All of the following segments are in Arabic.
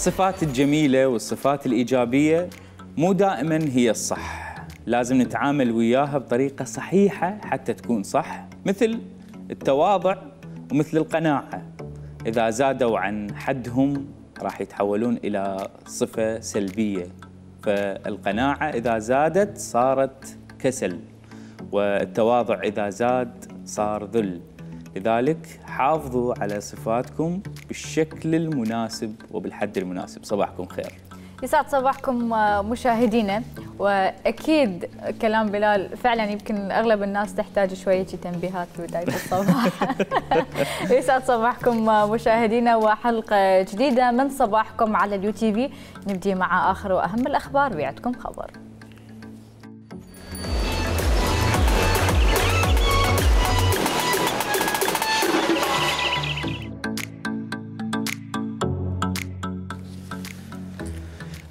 الصفات الجميلة والصفات الإيجابية مو دائما هي الصح. لازم نتعامل وياها بطريقة صحيحة حتى تكون صح مثل التواضع ومثل القناعة. إذا زادوا عن حدهم راح يتحولون إلى صفة سلبية. فالقناعة إذا زادت صارت كسل والتواضع إذا زاد صار ذل. لذلك حافظوا على صفاتكم بالشكل المناسب وبالحد المناسب. صباحكم خير. يسعد صباحكم مشاهدينا. وأكيد كلام بلال فعلا يمكن أغلب الناس تحتاج شوية تنبيهات في بدايه الصباح. يسعد صباحكم مشاهدينا. وحلقة جديدة من صباحكم على اليو تي في نبدي مع آخر وأهم الأخبار بيعتكم خبر.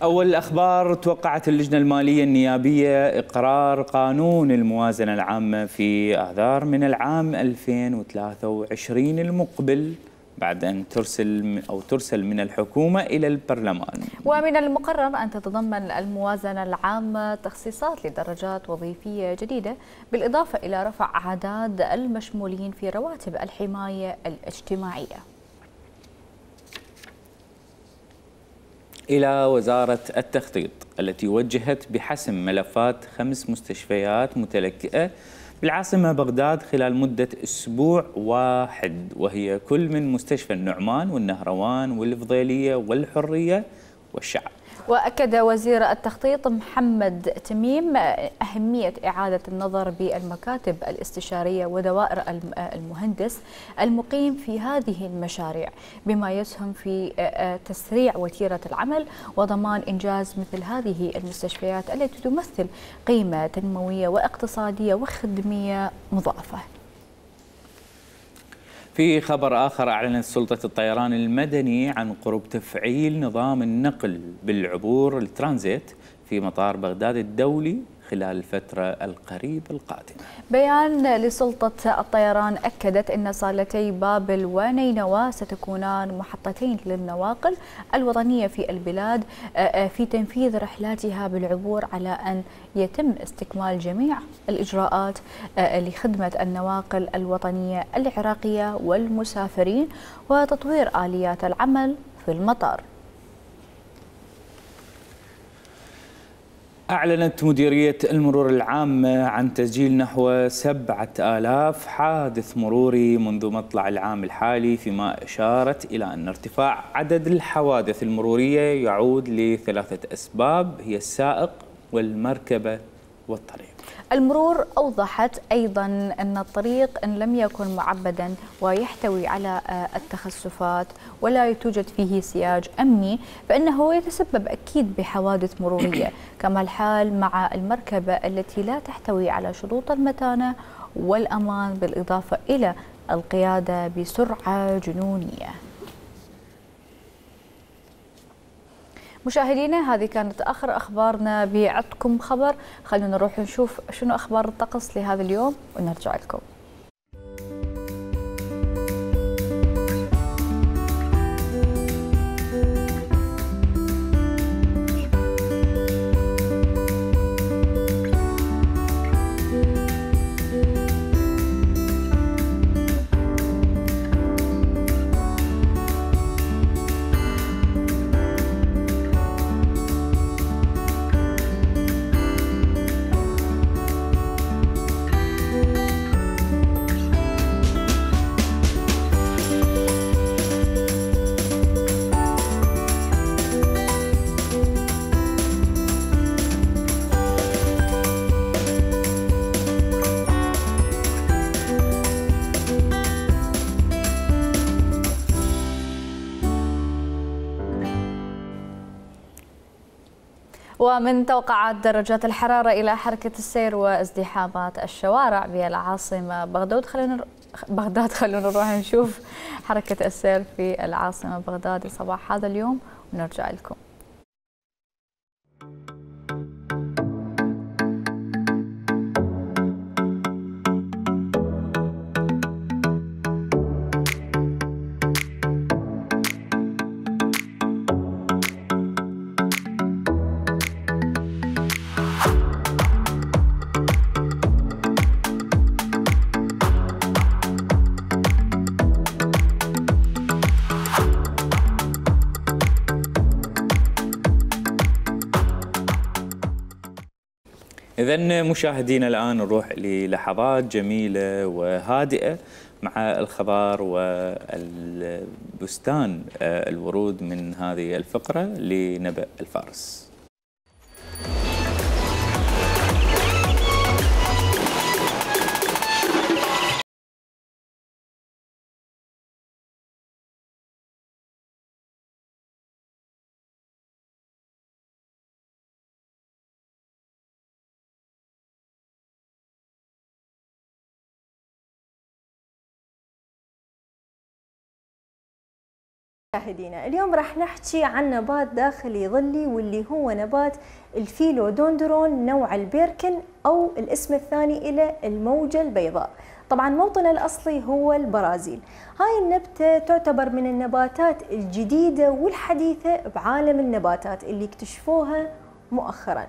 أول الأخبار توقعت اللجنة المالية النيابية إقرار قانون الموازنة العامة في آذار من العام 2023 المقبل بعد أن ترسل أو ترسل من الحكومة إلى البرلمان. ومن المقرر أن تتضمن الموازنة العامة تخصيصات لدرجات وظيفية جديدة بالإضافة إلى رفع أعداد المشمولين في رواتب الحماية الاجتماعية. إلى وزارة التخطيط التي وجهت بحسم ملفات خمس مستشفيات متلكئة بالعاصمة بغداد خلال مدة أسبوع واحد وهي كل من مستشفى النعمان والنهروان والفضيلية والحرية والشعب. وأكد وزير التخطيط محمد تميم أهمية إعادة النظر بالمكاتب الاستشارية ودوائر المهندس المقيم في هذه المشاريع بما يسهم في تسريع وتيرة العمل وضمان إنجاز مثل هذه المستشفيات التي تمثل قيمة تنموية واقتصادية وخدمية مضاعفة. في خبر آخر أعلنت سلطة الطيران المدني عن قرب تفعيل نظام النقل بالعبور الترانزيت في مطار بغداد الدولي. خلال الفترة القريبة القادمة. بيان لسلطة الطيران أكدت أن صالتي بابل ونينوى ستكونان محطتين للنواقل الوطنية في البلاد في تنفيذ رحلاتها بالعبور على أن يتم استكمال جميع الإجراءات لخدمة النواقل الوطنية العراقية والمسافرين وتطوير آليات العمل في المطار. أعلنت مديرية المرور العامة عن تسجيل نحو سبعة آلاف حادث مروري منذ مطلع العام الحالي فيما أشارت إلى أن ارتفاع عدد الحوادث المرورية يعود لثلاثة أسباب هي السائق والمركبة والطريق. المرور أوضحت أيضا أن الطريق إن لم يكن معبدا ويحتوي على التخسفات ولا توجد فيه سياج أمني فإنه يتسبب أكيد بحوادث مرورية. كما الحال مع المركبة التي لا تحتوي على شروط المتانة والأمان بالإضافة إلى القيادة بسرعة جنونية. مشاهدينا هذه كانت آخر أخبارنا بعدكم خبر. خلونا نروح نشوف شنو أخبار الطقس لهذا اليوم ونرجع لكم. ومن توقعات درجات الحرارة إلى حركة السير وازدحامات الشوارع بالعاصمة بغداد. خلينا بغداد خلونا نروح نشوف حركة السير في العاصمة بغداد صباح هذا اليوم. ونرجع لكم. إذا مشاهدينا الآن نروح للحظات جميلة وهادئة مع الخضار والبستان آه، الورود من هذه الفقرة لنبأ الفارس. مشاهدينا اليوم راح نحكي عن نبات داخلي ظلي واللي هو نبات الفيلودندرون نوع البيركن أو الاسم الثاني له الموجة البيضاء. طبعا موطنه الأصلي هو البرازيل. هاي النبتة تعتبر من النباتات الجديدة والحديثة بعالم النباتات اللي اكتشفوها مؤخرا.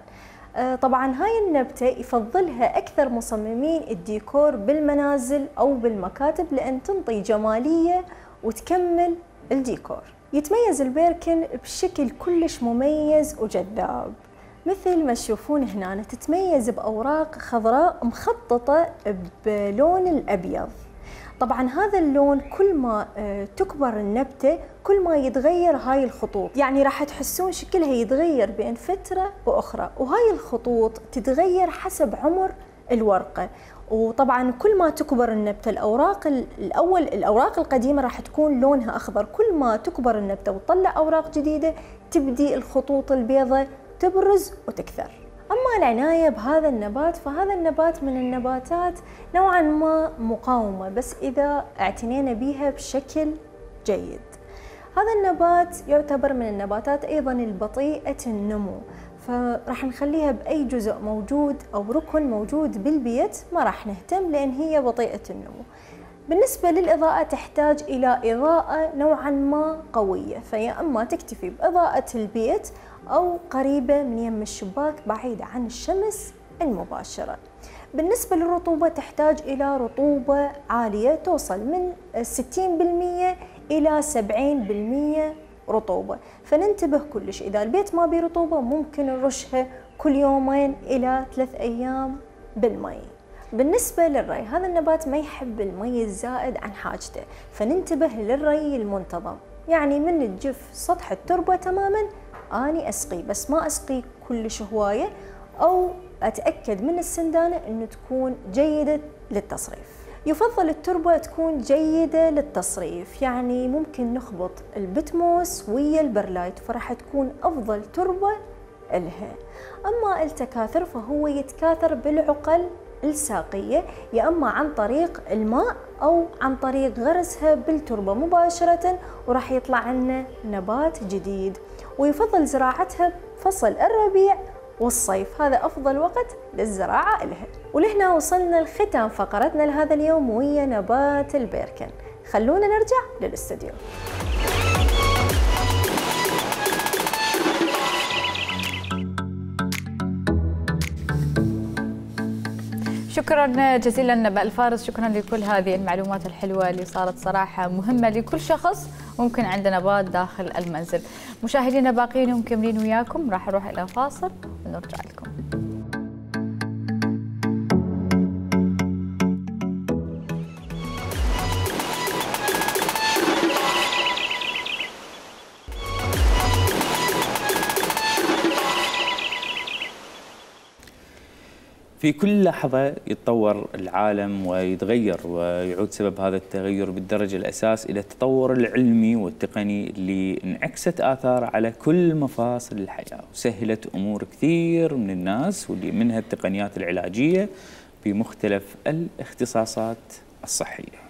آه، طبعا هاي النبتة يفضلها أكثر مصممين الديكور بالمنازل أو بالمكاتب لأن تنطي جمالية وتكمل الديكور. يتميز البيركن بشكل كلش مميز وجذاب. مثل ما تشوفون هنا تتميز بأوراق خضراء مخططة بلون الأبيض. طبعا هذا اللون كل ما آه، تكبر النبتة كل ما يتغير هاي الخطوط. يعني راح تحسون شكلها يتغير بين فترة وأخرى. وهاي الخطوط تتغير حسب عمر الورقة. وطبعا كل ما تكبر النبتة الأوراق الأول الأوراق القديمة راح تكون لونها أخضر. كل ما تكبر النبتة وتطلع أوراق جديدة تبدي الخطوط البيضاء تبرز وتكثر. أما العناية بهذا النبات فهذا النبات من النباتات نوعا ما مقاومة بس إذا اعتنينا بها بشكل جيد. هذا النبات يعتبر من النباتات أيضا البطيئة النمو. فراح نخليها بأي جزء موجود أو ركن موجود بالبيت ما راح نهتم لأن هي بطيئة النمو. بالنسبة للإضاءة تحتاج إلى إضاءة نوعا ما قوية فيا أما تكتفي بإضاءة البيت أو قريبة من يم الشباك بعيدة عن الشمس المباشرة. بالنسبة للرطوبة تحتاج إلى رطوبة عالية توصل من 60% إلى 70% رطوبة. فننتبه كلش إذا البيت ما بيه رطوبة ممكن نرشها كل يومين إلى ثلاث أيام بالمي. بالنسبة للري هذا النبات ما يحب المي الزائد عن حاجته. فننتبه للري المنتظم. يعني من تجف سطح التربة تماما أني أسقي بس ما أسقي كلش هواية أو أتأكد من السندانة أنه تكون جيدة للتصريف. يفضل التربة تكون جيدة للتصريف. يعني ممكن نخبط البتموس ويا البرلايت فراح تكون أفضل تربة إلها. أما التكاثر فهو يتكاثر بالعقل الساقية يا أما عن طريق الماء أو عن طريق غرسها بالتربة مباشرة وراح يطلع لنا نبات جديد. ويفضل زراعتها بفصل الربيع والصيف. هذا أفضل وقت للزراعة لها ولهنا وصلنا لختام فقرتنا لهذا اليوم ويا نبات البيركن. خلونا نرجع للاستوديو. شكرا جزيلا نبأ الفارس. شكرا لكل هذه المعلومات الحلوة اللي صارت صراحة مهمة لكل شخص ممكن عنده نبات داخل المنزل. مشاهدينا باقيين ومكملين وياكم. راح نروح إلى فاصل ونرجع لكم. في كل لحظة يتطور العالم ويتغير ويعود سبب هذا التغير بالدرجة الأساس إلى التطور العلمي والتقني اللي انعكست آثار على كل مفاصل الحياة وسهلت أمور كثير من الناس واللي منها التقنيات العلاجية بمختلف الاختصاصات الصحية.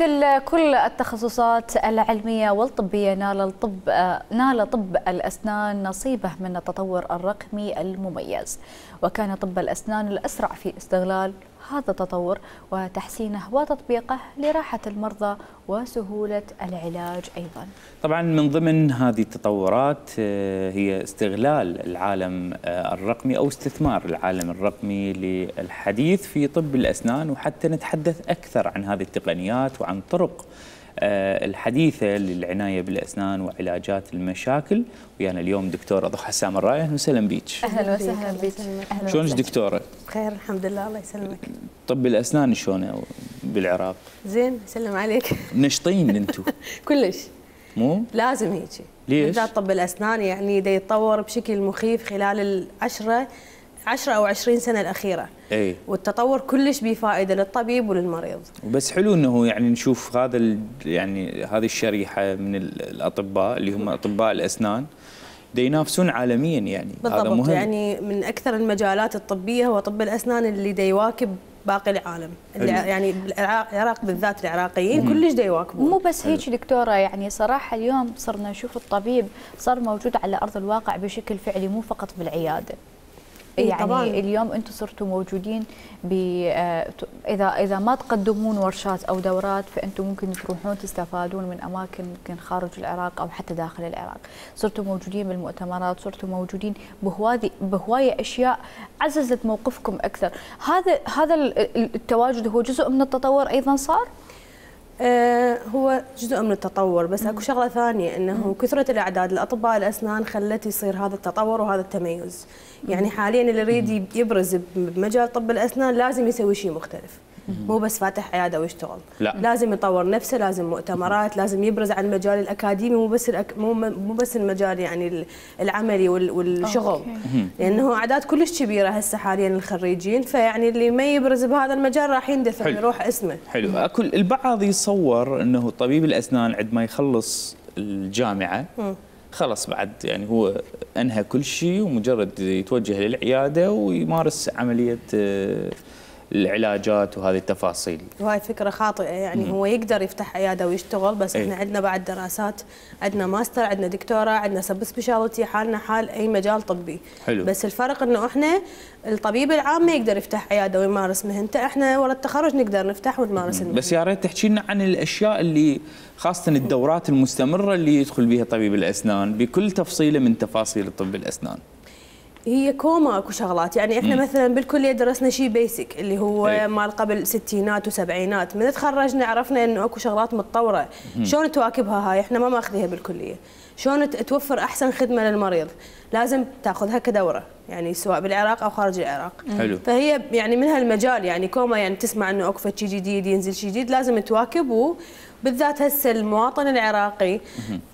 مثل كل التخصصات العلمية والطبية نال الطب نال طب الأسنان نصيبه من التطور الرقمي المميز. وكان طب الأسنان الأسرع في استغلال هذا التطور وتحسينه وتطبيقه لراحة المرضى وسهولة العلاج أيضا. طبعا من ضمن هذه التطورات آه، هي استغلال العالم آه، الرقمي أو استثمار العالم الرقمي للحديث في طب الأسنان وحتى نتحدث أكثر عن هذه التقنيات وعن طرق الحديثة للعناية بالأسنان وعلاجات المشاكل ويانا اليوم دكتورة ضحى حسام أهلا وسهلا بك أهلا وسهلا بك أهلاً شلونك. دكتورة؟ بخير الحمد لله الله يسلمك طب الأسنان شلون بالعراق؟ زين يسلم عليك نشطين أنتم كلش مو؟ لازم هيك ليش؟ بالذات طب الأسنان يعني دا يتطور بشكل مخيف خلال العشرة 10 أو 20 سنة الأخيرة. إي. والتطور كلش بيه فائده للطبيب وللمريض. وبس حلو إنه يعني نشوف هذا ال- يعني هذه الشريحة من ال- الأطباء اللي هم أطباء الأسنان. ينافسون عالميا يعني. هذا بالضبط. مهم. يعني من أكثر المجالات الطبية هو طب الأسنان اللي دا يواكب باقي العالم. يعني العراق بالذات العراقيين كلش دا يواكبون مو بس هيك دكتورة يعني صراحة اليوم صرنا نشوف الطبيب صار موجود على أرض الواقع بشكل فعلي مو فقط بالعيادة. إي يعني طبعاً. اليوم أنتم صرتوا موجودين ب آه، إذا إذا ما تقدمون ورشات أو دورات فأنتم ممكن تروحون تستفادون من أماكن يمكن خارج العراق أو حتى داخل العراق، صرتوا موجودين بالمؤتمرات، صرتوا موجودين بهوايه بهواية أشياء عززت موقفكم أكثر، هذا هذا ال- ال- التواجد هو جزء من التطور أيضا صار؟ آه، هو جزء من التطور بس أكو شغلة ثانية إنه كثرة الإعداد لأطباء الأسنان خلت يصير هذا التطور وهذا التميز. يعني حاليا اللي يريد يبرز بمجال طب الأسنان لازم يسوي شيء مختلف. مو بس فاتح عياده ويشتغل لا. لازم يطور نفسه لازم مؤتمرات لازم يبرز عن المجال الأكاديمي مو بس الأك... مو مو بس المجال يعني العملي وال... والشغل okay. لأنه أعداد كلش كبيرة هسه حاليا الخريجين فيعني اللي ما يبرز بهذا المجال راح يندثر حلو. يروح اسمه حلو اكو البعض يتصور إنه طبيب الأسنان عندما يخلص الجامعة. خلص بعد يعني هو أنهى كل شيء ومجرد يتوجه للعيادة ويمارس عملية آه، العلاجات وهذه التفاصيل. وهاي فكرة خاطئة يعني هو يقدر يفتح عيادة ويشتغل بس إيه. إحنا عندنا بعد دراسات عندنا ماستر عندنا دكتوراه عندنا sub-specialty حالنا حال أي مجال طبي. حلو. بس الفرق إنه إحنا الطبيب العام ما يقدر يفتح عيادة ويمارس مهنته إحنا ورا التخرج نقدر نفتح ونمارس المهنة. بس يا ريت تحكي لنا عن الأشياء اللي خاصة الدورات المستمرة اللي يدخل بها طبيب الأسنان بكل تفصيلة من تفاصيل طب الأسنان. هي كوما اكو شغلات. يعني إحنا مثلا بالكلية درسنا شيء basic اللي هو. مال قبل ستينات وسبعينات. من تخرجنا عرفنا إنه اكو شغلات متطورة. شلون تواكبها هاي؟ إحنا ما ماخذيها بالكلية. شلون توفر أحسن خدمة للمريض؟ لازم تاخذها كدورة. يعني سواء بالعراق أو خارج العراق. حلو. فهي يعني من هالمجال يعني كوما يعني تسمع إنه اكو شيء جديد ينزل شيء جديد لازم تواكب وبالذات هسه المواطن العراقي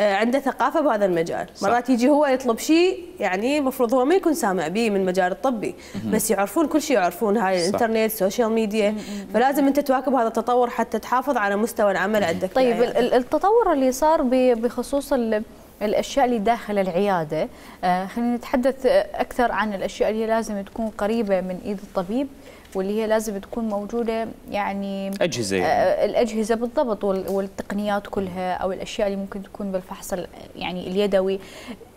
آه، عنده ثقافة بهذا المجال. صح. مرات يجي هو يطلب شيء يعني المفروض هو ما يكون سامع به من المجال الطبي بس يعرفون كل شيء يعرفون هاي. الإنترنت ال social media فلازم أنت تواكب هذا التطور حتى تحافظ على مستوى العمل عندك. طيب ال- التطور اللي صار ب- بخصوص ال- الأشياء اللي داخل العيادة آه، خلينا نتحدث أكثر عن الأشياء اللي لازم تكون قريبة من إيد الطبيب. واللي هي لازم تكون موجودة يعني أجهزة يعني. آه، الأجهزة بالضبط وال- والتقنيات كلها أو الأشياء اللي ممكن تكون بالفحص ال- يعني اليدوي.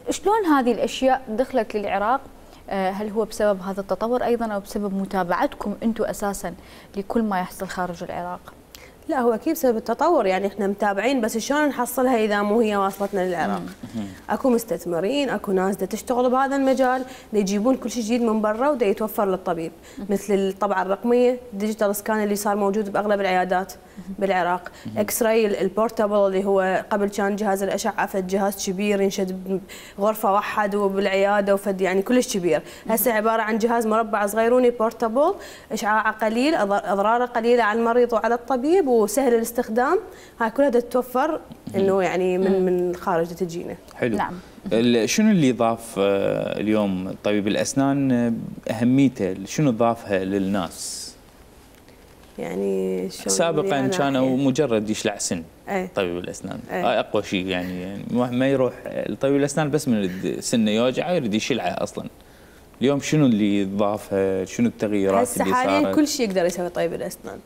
شلون هذه الأشياء دخلت للعراق؟ آه، هل هو بسبب هذا التطور أيضا أو بسبب متابعتكم أنتم أساسا لكل ما يحصل خارج العراق؟ لا هو أكيد بسبب التطور يعني إحنا متابعين بس شلون نحصلها إذا مو هي واصلتنا للعراق؟ أكو مستثمرين أكو ناس دا تشتغل بهذا المجال دا يجيبون كل شيء جديد من برا ودا يتوفر للطبيب. مثل الطبعة الرقمية ال digital scan اللي صار موجود بأغلب العيادات بالعراق. X-ray ال portable اللي هو قبل كان جهاز الأشعة فد جهاز كبير ينشد بغرفة واحد وبالعيادة وفد يعني كلش كبير. هسه عبارة عن جهاز مربع صغيروني portable اشعاعه قليل اضراره قليلة على المريض وعلى الطبيب وسهل الاستخدام هاي كلها تتوفر إنه يعني من من خارج دا تجينا. حلو. نعم. شنو اللي ضاف آه، اليوم؟ طبيب الأسنان آه، أهميته شنو ضافها للناس؟ يعني شلون سابقا يعني كانوا. مجرد يشلع سن إيه. طبيب الأسنان. أي. هاي أقوى شيء يعني, يعني الواحد ما يروح لطبيب الأسنان بس من سنه يوجعه يريد يشلعه أصلا. اليوم شنو اللي ضافها؟ شنو التغييرات هسه اللي حاليا صارت؟ كل شيء يقدر يسوي طبيب الأسنان.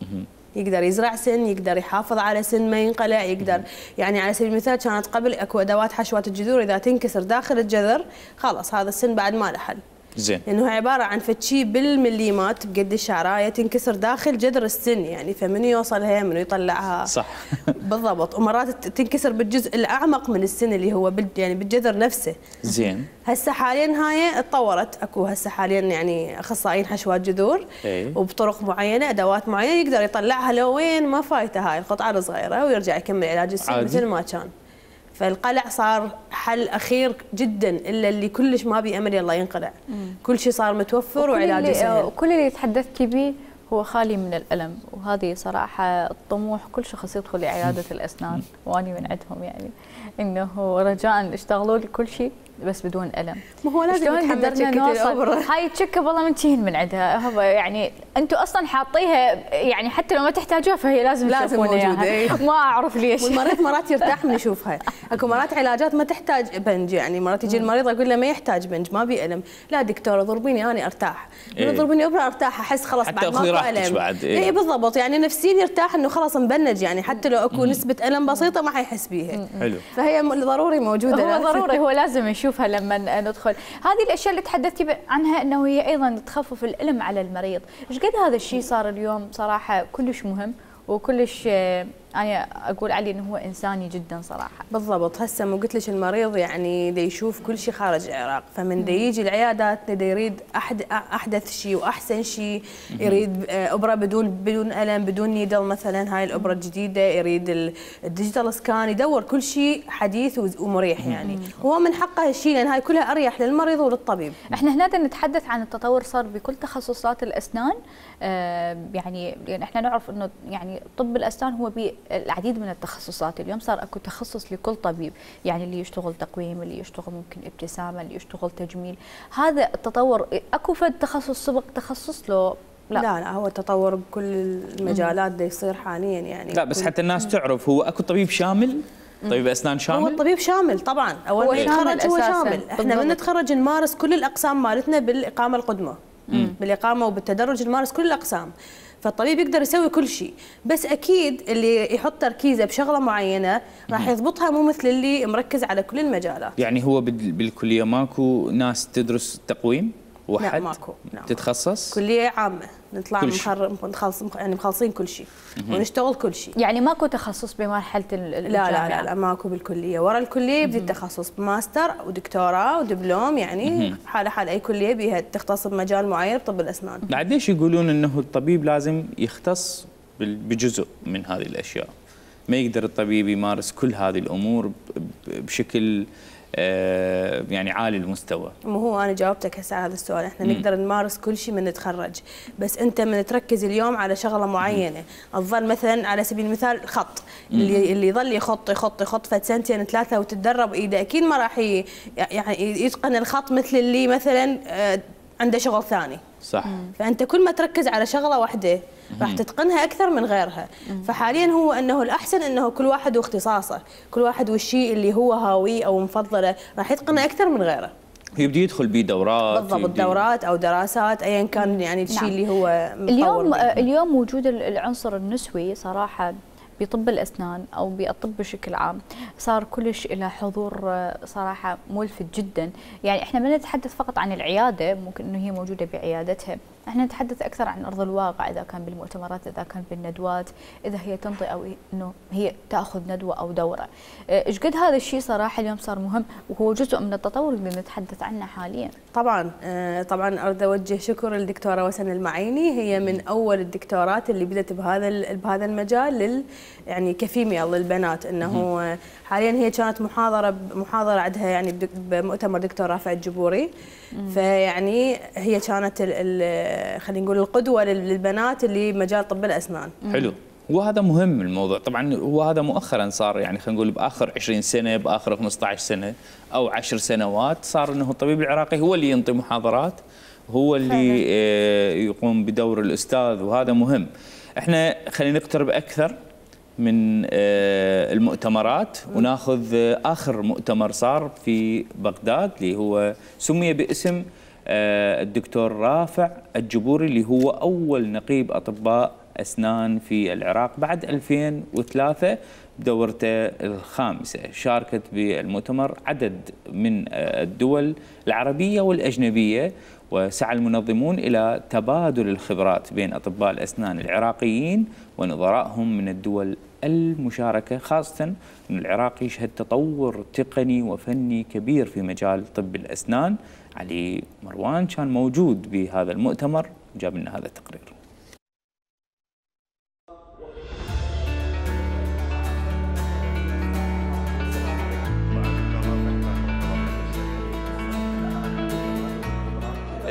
يقدر يزرع سن يقدر يحافظ على سن ما ينقلع يقدر يعني على سبيل المثال كانت قبل أكو أدوات حشوات الجذور إذا تنكسر داخل الجذر خلاص هذا السن بعد ما له حل زين. لأنه هي عبارة عن فتشي بالمليمات بقد الشعرايه تنكسر داخل جذر السن يعني فمنو يوصلها منو يطلعها. صح. بالضبط. ومرات تنكسر بالجزء الأعمق من السن اللي هو بال يعني بالجذر نفسه. زين. هسه حاليا هاي اتطورت. اكو هسه حاليا يعني أخصائيين حشوات جذور إيه. وبطرق معينة أدوات معينة يقدر يطلعها لوين ما فايتة هاي القطعة الصغيرة ويرجع يكمل علاج السن. مثل ما كان. فالقلع صار حل أخير جدا إلا اللي كلش ما بي أمل يلا ينقلع. كل شيء صار متوفر وعلاجه سهل. كل اللي تحدثتي به هو خالي من الألم. وهذه صراحة الطموح كل شخص يدخل لعيادة الأسنان وأني من عندهم يعني. إنه رجاء اشتغلوا لي كل شيء بس بدون ألم. ما هو لازم شلون قدرنا نوصل. هاي التشكة والله منتهين من عندها. يعني أنتم أصلا حاطيها يعني حتى لو ما تحتاجوها فهي لازم لازم إياها. إيه. ما أعرف ليش. والمريض مرات يرتاح من يشوفها. أكو مرات علاجات ما تحتاج بنج يعني مرات يجي المريض أقول له ما يحتاج بنج ما بي ألم. لا دكتوره ضربيني أنا أرتاح. إيه. من ضربيني أبرة أرتاح أحس خلاص حتى بعد راحتك ألم. بعد، إيه. اي بالضبط. يعني نفسيا يرتاح إنه خلاص مبنج يعني حتى لو أكو نسبة ألم بسيطة ما حيحس بيها. حلو. فهي ضروري موجودة. هو. ضروري هو لازم يشوفها لما ندخل. هذه الأشياء اللي تحدثتي عنها إنه هي أيضا تخفف الألم على المريض. إيش قد هذا الشيء صار اليوم صراحة كلش مهم وكلش آه، أنا أقول عليه إنه هو إنساني جدا صراحة. بالضبط. هسه مو قلت لك المريض يعني دا يشوف كل شيء خارج العراق. فمن دا يجي العيادات دا يريد أحد أحدث شيء وأحسن شيء يريد أبرة بدون بدون ألم بدون needle مثلا. هاي الأبرة الجديدة. يريد ال- ال digital scan. يدور كل شيء حديث ومريح يعني. هو من حقه هالشيء لأن هاي كلها أريح للمريض وللطبيب. إحنا هنا نتحدث عن التطور صار بكل تخصصات الأسنان. آه، يعني لأن إحنا نعرف إنه يعني طب الأسنان هو بالعديد من التخصصات. اليوم صار أكو تخصص لكل طبيب يعني اللي يشتغل تقويم اللي يشتغل ممكن ابتسامة اللي يشتغل تجميل. هذا التطور أكو فد تخصص سبق تخصص له؟ لا. لا, لا هو التطور بكل المجالات دا يصير حاليا يعني. لا بس حتى الناس تعرف هو أكو طبيب شامل؟ طبيب أسنان هو شامل؟ الطبيب شامل طبعا. أول هو يتخرج هو. شامل. إحنا من. نتخرج نمارس كل الأقسام مالتنا بالإقامة القدمه بالإقامة وبالتدرج نمارس كل الأقسام. فالطبيب يقدر يسوي كل شيء. بس أكيد اللي يحط تركيزه بشغلة معينة راح يضبطها مو مثل اللي مركز على كل المجالات. يعني هو بال- بالكلية ماكو ناس تدرس تقويم؟ وحد ماكو، لا. تتخصص؟ كلية عامة. نطلع كل شيء. مخر... مخلص يعني مخلصين كل شيء ونشتغل كل شيء. يعني ماكو تخصص بمرحلة ال- لا لا الجامعة. لا, لا ماكو بالكلية. ورا الكلية يبدي التخصص بماستر ودكتوراه ودبلوم يعني حاله حال أي كلية بيها تختص بمجال معين بطب الأسنان. بعد ليش يقولون إنه الطبيب لازم يختص بال- بجزء من هذه الأشياء؟ ما يقدر الطبيب يمارس كل هذه الأمور بشكل آه، يعني عالي المستوى. مو هو أنا جاوبتك هسه على هذا السؤال. إحنا نقدر نمارس كل شيء من نتخرج. بس أنت من تركز اليوم على شغلة معينة. تظل مثلا على سبيل المثال خط. اللي اللي يظل يخط يخط يخط فد سنتين ثلاثة وتتدرب ايده أكيد ما راح يعني يتقن الخط مثل اللي مثلا آه، عنده شغل ثاني. صح. فأنت كل ما تركز على شغلة واحدة راح تتقنها أكثر من غيرها. فحاليا هو أنه الأحسن أنه كل واحد واختصاصه كل واحد والشيء اللي هو هاويه أو مفضله راح يتقنه أكثر من غيره. يبدي يدخل بيه دورات بالضبط دورات أو دراسات ايا كان يعني الشيء نعم. اللي هو اليوم بيه. اليوم وجود ال- العنصر النسوي صراحة بطب الأسنان أو بالطب بشكل عام صار كلش له حضور آه، صراحة ملفت جدا. يعني إحنا ما نتحدث فقط عن العيادة ممكن إنه هي موجودة بعيادتها. إحنا نتحدث أكثر عن أرض الواقع إذا كان بالمؤتمرات إذا كان بالندوات إذا هي تنطي أو إنه هي تأخذ ندوة أو دورة. آه، إيش قد هذا الشيء صراحة اليوم صار مهم وهو جزء من التطور اللي نتحدث عنه حاليا؟ طبعا آه، طبعا أريد أوجه شكر للدكتورة وسن المعيني هي من أول الدكتورات اللي بدأت بهذا بهذا المجال يعني كفيميال للبنات إنه حاليا هي كانت محاضرة محاضرة عندها يعني بمؤتمر دكتور رافع الجبوري. فيعني هي كانت ال- ال- خلينا نقول القدوة لل- للبنات اللي بمجال طب الأسنان. حلو. وهذا مهم الموضوع. طبعا هو هذا مؤخرا صار يعني خلينا نقول بآخر 20 سنة بآخر 15 سنة أو 10 سنوات صار إنه الطبيب العراقي هو اللي ينطي محاضرات هو اللي آه، يقوم بدور الأستاذ وهذا مهم. إحنا خلينا نقترب أكثر. من آه، المؤتمرات. وناخذ آخر مؤتمر صار في بغداد اللي هو سمي باسم آه، الدكتور رافع الجبوري اللي هو أول نقيب أطباء أسنان في العراق بعد 2003 بدورته الخامسة. شاركت بالمؤتمر عدد من آه، الدول العربية والأجنبية. وسعى المنظمون إلى تبادل الخبرات بين أطباء الأسنان العراقيين ونظرائهم من الدول المشاركة خاصة أن العراق يشهد تطور تقني وفني كبير في مجال طب الأسنان. علي مروان كان موجود بهذا المؤتمر وجاب لنا هذا التقرير.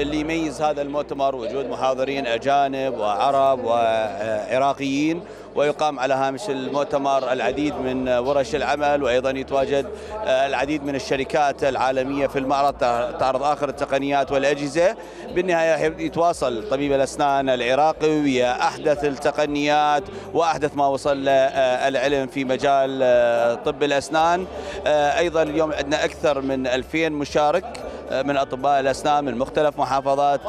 اللي يميز هذا المؤتمر وجود محاضرين أجانب وعرب وعراقيين ويقام على هامش المؤتمر العديد من ورش العمل وأيضا يتواجد العديد من الشركات العالمية في المعرض تعرض آخر التقنيات والأجهزة. بالنهاية يتواصل طبيب الأسنان العراقي ويا أحدث التقنيات وأحدث ما وصل العلم في مجال طب الأسنان. أيضا اليوم عندنا أكثر من 2000 مشارك. من أطباء الأسنان من مختلف محافظات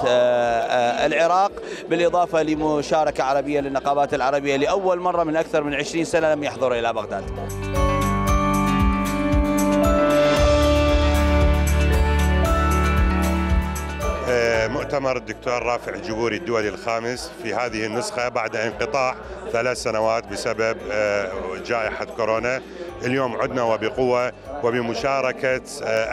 العراق بالإضافة لمشاركة عربية للنقابات العربية لأول مرة من أكثر من 20 سنة لم يحضروا إلى بغداد. مؤتمر الدكتور رافع الجبوري الدولي الخامس في هذه النسخة بعد انقطاع ثلاث سنوات بسبب جائحة كورونا اليوم عدنا وبقوة وبمشاركة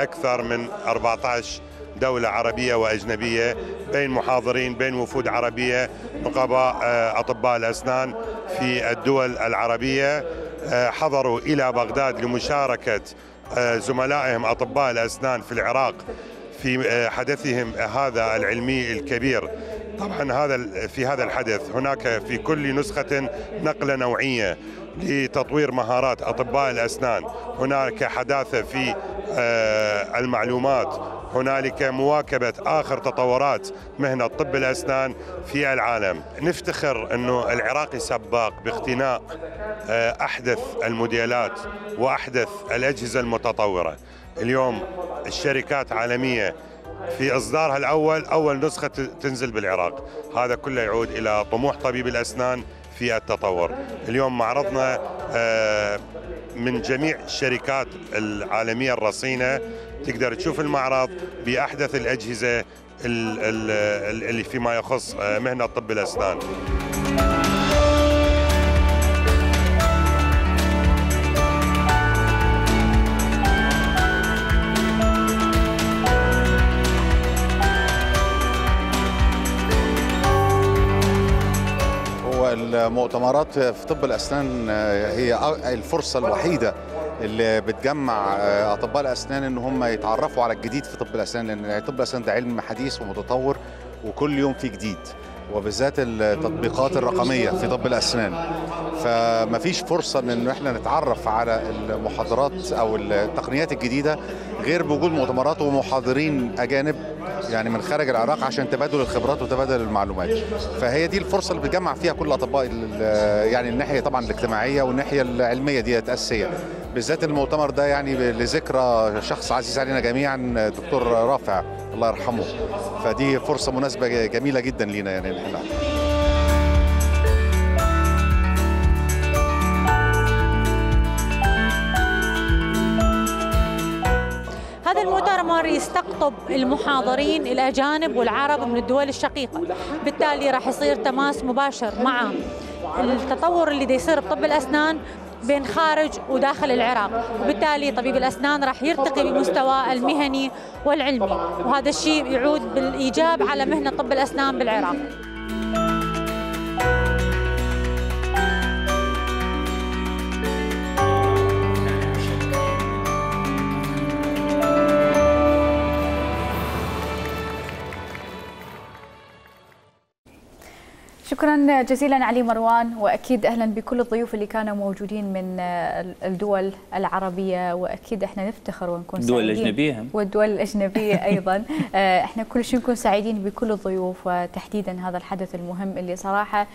أكثر من 14 دولة عربية وأجنبية بين محاضرين بين وفود عربية نقباء أطباء الأسنان في الدول العربية. حضروا إلى بغداد لمشاركة زملائهم أطباء الأسنان في العراق في حدثهم هذا العلمي الكبير. طبعا هذا في هذا الحدث هناك في كل نسخة نقلة نوعية. لتطوير مهارات أطباء الأسنان. هناك حداثة في المعلومات. هنالك مواكبة آخر تطورات مهنة طب الأسنان في العالم. نفتخر أنه العراقي سباق باقتناء أحدث الموديلات وأحدث الأجهزة المتطورة. اليوم الشركات عالمية في إصدارها الأول أول نسخة تنزل بالعراق. هذا كله يعود إلى طموح طبيب الأسنان في التطور. اليوم معرضنا من جميع الشركات العالمية الرصينة. تقدر تشوف المعرض بأحدث الأجهزة اللي فيما يخص مهنة طب الأسنان. المؤتمرات في طب الأسنان هي الفرصة الوحيدة اللي بتجمع أطباء الأسنان إن هم يتعرفوا على الجديد في طب الأسنان لأن طب الأسنان ده علم حديث ومتطور وكل يوم فيه جديد. وبالذات التطبيقات الرقمية في طب الأسنان. فما فيش فرصة إن إحنا نتعرف على المحاضرات أو التقنيات الجديدة غير بوجود مؤتمرات ومحاضرين أجانب يعني من خارج العراق عشان تبادل الخبرات وتبادل المعلومات. فهي دي الفرصة اللي بتجمع فيها كل أطباء يعني الناحية طبعا الاجتماعية والناحية العلمية دي أساسية. بالذات المؤتمر ده يعني لذكرى شخص عزيز علينا جميعا دكتور رافع الله يرحمه. فدي فرصة مناسبة جميلة جدا لينا يعني إحنا هذا المؤتمر يستقطب المحاضرين الأجانب والعرب من الدول الشقيقة. بالتالي راح يصير تماس مباشر مع التطور اللي دا يصير بطب الأسنان بين خارج وداخل العراق. وبالتالي طبيب الأسنان راح يرتقي بمستواه المهني والعلمي. وهذا الشيء يعود بالإيجاب على مهنة طب الأسنان بالعراق. شكرا جزيلا علي مروان وأكيد أهلا بكل الضيوف اللي كانوا موجودين من الدول العربية وأكيد إحنا نفتخر ونكون الدول هم. والدول الأجنبية أيضا. إحنا كل شيء نكون سعيدين بكل الضيوف وتحديدا هذا الحدث المهم اللي صراحة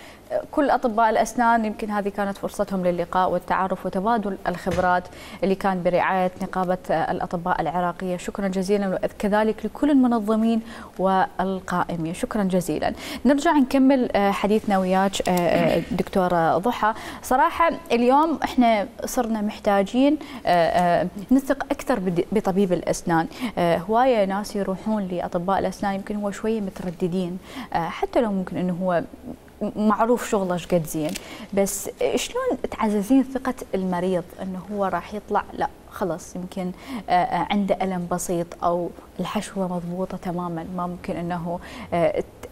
كل أطباء الأسنان يمكن هذه كانت فرصتهم للقاء والتعارف وتبادل الخبرات اللي كان برعاية نقابة الأطباء العراقية. شكرا جزيلا وكذلك لكل المنظمين والقائمين. شكرا جزيلا. نرجع نكمل حديث حديثنا وياك آه، آه، دكتورة ضحى. صراحة اليوم إحنا صرنا محتاجين آه، نثق أكثر بطبيب الأسنان. هواية ناس يروحون لأطباء الأسنان يمكن هو شوية مترددين. حتى لو ممكن إنه هو معروف شغله إيش قد زين. بس شلون تعززين ثقة المريض إنه هو راح يطلع؟ لا خلاص يمكن عنده ألم بسيط أو الحشوة مضبوطة تماما. ما ممكن إنه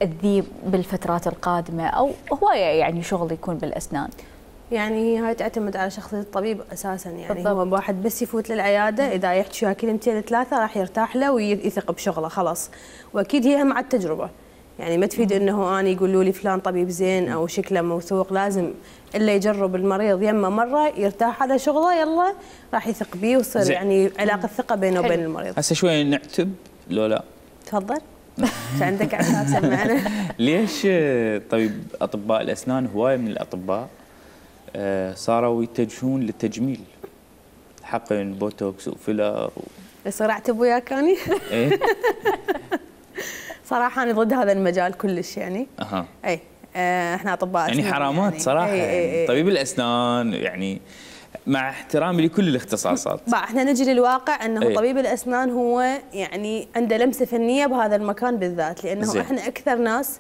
تاذيه بالفترات القادمة أو هوايه يعني شغل يكون بالأسنان؟ يعني هاي تعتمد على شخصية الطبيب أساسا. يعني بالضبط. هو واحد بس يفوت للعيادة إذا يحكي ويا كلمتين ثلاثة راح يرتاح له ويثق بشغله خلاص. وأكيد هي مع التجربة. يعني ما تفيد إنه أنا يقولوا لي فلان طبيب زين أو شكله موثوق لازم إلا يجرب المريض يمه مرة يرتاح على شغله يلا راح يثق بيه ويصير. يعني علاقة ثقة بينه. وبين المريض. هسه شوي نعتب لو لا. تفضل. إيش عندك عشان سمعنا. ليش طيب أطباء الأسنان هواية من الأطباء آه، صاروا يتجهون للتجميل؟ حقن بوتوكس و filler و... يصير اعتب وياك اني إيه. صراحة أنا ضد هذا المجال كلش يعني. أها. اي آه، إحنا أطباء يعني حرامات صراحة إي إي يعني. إي. طبيب الأسنان يعني مع احترامي لكل الاختصاصات بقى إحنا نجي للواقع انه إيه. طبيب الاسنان هو يعني عنده لمسة فنية بهذا المكان بالذات لأنه زين. إحنا أكثر ناس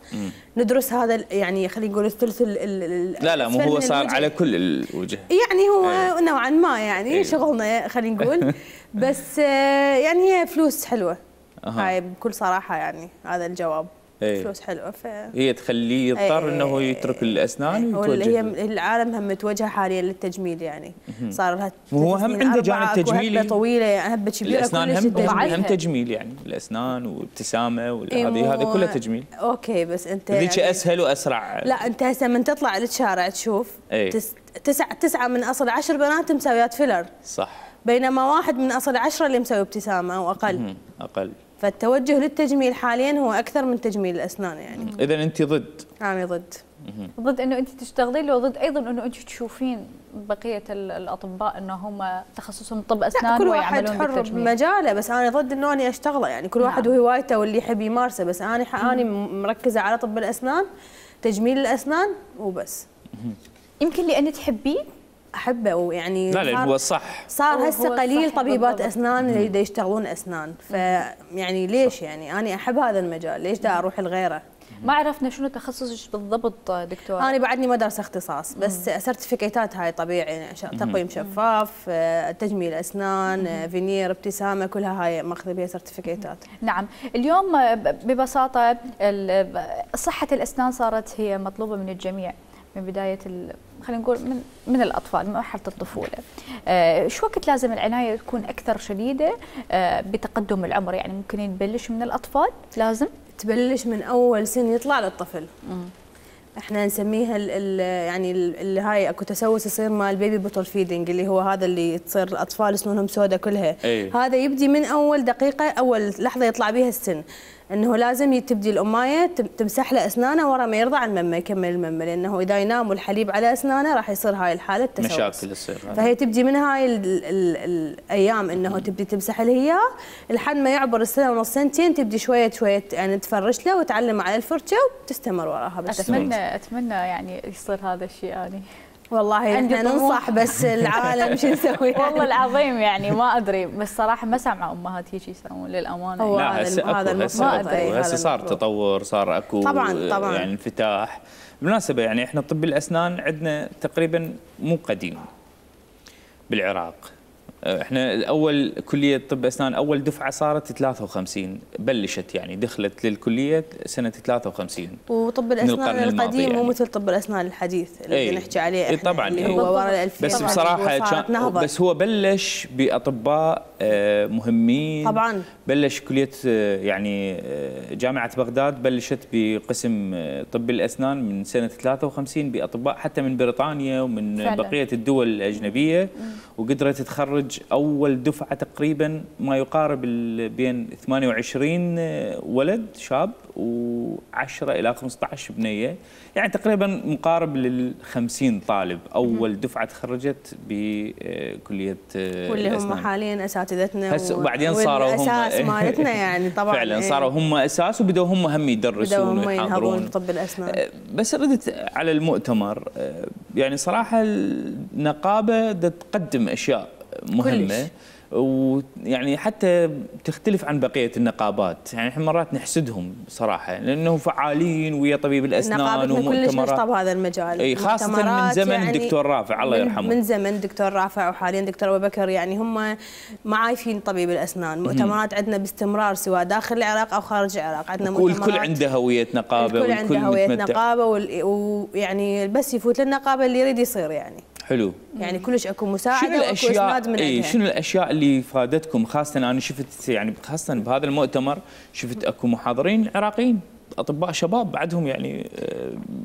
ندرس هذا يعني خلينا نقول الثلث ال- ال- ال- لا لا مو هو صار الوجه. على كل الوجه يعني هو إيه. نوعا ما يعني إيه. شغلنا خلينا نقول بس آه، يعني هي فلوس حلوة. هاي بكل صراحة يعني هذا الجواب إيه. فلوس حلوة ف هي تخليه يضطر إيه. إنه يترك الأسنان واللي ويتوجه هي. العالم هم متوجهة حاليا للتجميل يعني صار لها وهو هم عنده جانب تجميلي. هبه طويلة يعني هبة كبيرة الأسنان هم. هم تجميل يعني الأسنان وابتسامة إيه وهذه هذا مو- كله تجميل أوكي بس أنت ذيك يعني أسهل وأسرع لا أنت هسه من تطلع للشارع تشوف إيه. تس... تسع تسعة من أصل عشر بنات مسويات filler صح بينما واحد من أصل عشرة اللي مسوي ابتسامة وأقل. أقل فالتوجه للتجميل حاليا هو أكثر من تجميل الأسنان يعني. اذا أنت ضد. أنا ضد. ضد إنه أنت تشتغلين لو ضد أيضا إنه أنت تشوفين بقية ال- الأطباء إنه هم تخصصهم طب أسنان كل واحد حر بمجاله بس أنا ضد إنه أني أشتغله يعني. كل واحد نعم. وهوايته واللي يحب يمارسه بس أنا أنا مركزة على طب الأسنان تجميل الأسنان وبس. يمكن لأن تحبيه أحبه ويعني لا لا صار- هو صح. صار هسه قليل صح طبيبات بالضبط. أسنان اللي دا يشتغلون أسنان. فيعني ليش يعني؟ أنا أحب هذا المجال. ليش دا أروح لغيره؟ ما عرفنا شنو تخصصك بالضبط دكتور. أنا بعدني ما درس اختصاص بس certificate ات هاي طبيعي يعني تقويم شفاف آه، تجميل أسنان آه، فينير ابتسامة كلها هاي ماخذة بها certificate ات. نعم. اليوم آه، ب- ببساطة ال- ب- صحة الأسنان صارت هي مطلوبة من الجميع من بداية ال- خلينا نقول من من الأطفال من مرحلة الطفولة. آه، شو وقت لازم العناية تكون أكثر شديدة؟ آه، بتقدم العمر يعني ممكن نبلش من الأطفال؟ لازم. تبلش من أول سن يطلع للطفل. إحنا نسميها ال ال يعني ال- اللي هاي أكو تسوس يصير مال baby bottle feeding اللي هو هذا اللي تصير الأطفال اسنانهم سوداء كلها. أي. هذا يبدي من أول دقيقة أول لحظة يطلع بها السن. إنه لازم تبدي الأماية تم- تمسح له أسنانه ورا ما يرضع الممه يكمل الممه لأنه إذا ينام والحليب على أسنانه راح يصير هاي الحالة التسوس مشاكل تصير فهي تبدي من هاي ال ال ال الأيام إنه تبدي تمسح له إياه لحد ما يعبر السنة ونص سنتين تبدي شوية شوية يعني تفرش له وتعلم على الفرشة وتستمر وراها بالتفريش أتمنى أتمنى يعني يصير هذا الشيء يعني والله عندي إحنا. ننصح بس العالم شو نسوي يعني؟ والله العظيم يعني ما أدري بس صراحة ما سامعة أمهات هيك يسوون للأمانة هو لا هذا هذا أي، هذا هسه صار. تطور صار أكو طبعاً، طبعاً. يعني انفتاح بالمناسبة يعني إحنا طب الأسنان عندنا تقريبا مو قديم بالعراق إحنا اول كلية طب اسنان اول دفعة صارت 53 بلشت يعني دخلت للكلية سنة 53 وطب الأسنان القديم مو يعني. مثل طب الأسنان الحديث اللي أي. نحكي عليه أي إحنا طبعاً، اللي أي. هو ورا الألفية بس طبعاً، بصراحة كان. بس هو بلش بأطباء آه، مهمين طبعاً. بلش كلية آه، يعني آه، جامعة بغداد بلشت بقسم طب الأسنان من سنة 53 بأطباء حتى من بريطانيا ومن فعلاً. بقية الدول الأجنبية وقدرت تخرج تخرج أول دفعة تقريبا ما يقارب بين 28 ولد شاب و10 إلى 15 بنية. يعني تقريبا مقارب لل 50 طالب أول دفعة تخرجت بكلية واللي هم. حاليا أساتذتنا هسه وبعدين صاروا هم والأساس مالتنا يعني طبعا فعلا إيه. صاروا هم أساس وبدوا هم هم يدرسون هم ينهضون بطب الأسنان. أه، بس ردت على المؤتمر أه، يعني صراحة النقابه تقدم أشياء. مهمة. ويعني حتى تختلف عن بقية النقابات. يعني إحنا مرات نحسدهم صراحة لأنهم فعالين ويا طبيب الأسنان نقابتنا كلش ومؤتمرات. نشطه بهذا المجال. إي خاصة من زمن يعني الدكتور رافع الله يرحمه. من زمن دكتور رافع وحاليا دكتور أبو بكر يعني هم معايفين طبيب الأسنان. مؤتمرات عندنا باستمرار سواء داخل العراق أو خارج العراق. عندنا والكل مؤتمرات عنده هوية نقابة الكل عنده هوية. نقابة ويعني بس يفوت للنقابة اللي يريد يصير يعني. حلو. يعني كلش أكو مساعدة شنو وأكو الأشياء؟ إسناد من إي عندها. شنو الأشياء اللي فادتكم؟ خاصة أنا شفت يعني خاصة بهذا المؤتمر شفت أكو محاضرين عراقيين. أطباء شباب بعدهم يعني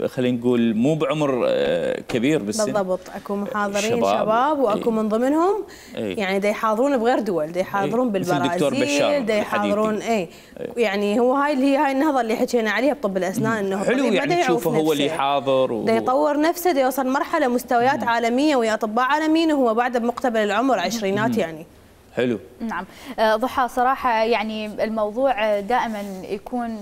آه، خلينا نقول مو بعمر آه، كبير بالسن. بالضبط. أكو محاضرين شباب. شباب, وأكو. من ضمنهم. يعني دا يحاضرون بغير دول. دا يحاضرون بالبرازيل دا. يحاضرون إي. يعني هو هاي اللي هي هاي النهضة اللي حكينا عليها بطب الأسنان إنه حلو يعني تشوفه هو اللي نفسه. يحاضر و... دا يطور نفسه دا يوصل مرحلة مستويات عالمية ويا أطباء عالميين وهو بعده بمقتبل العمر عشرينات يعني. حلو. نعم. آه، ضحى صراحة يعني الموضوع دائما يكون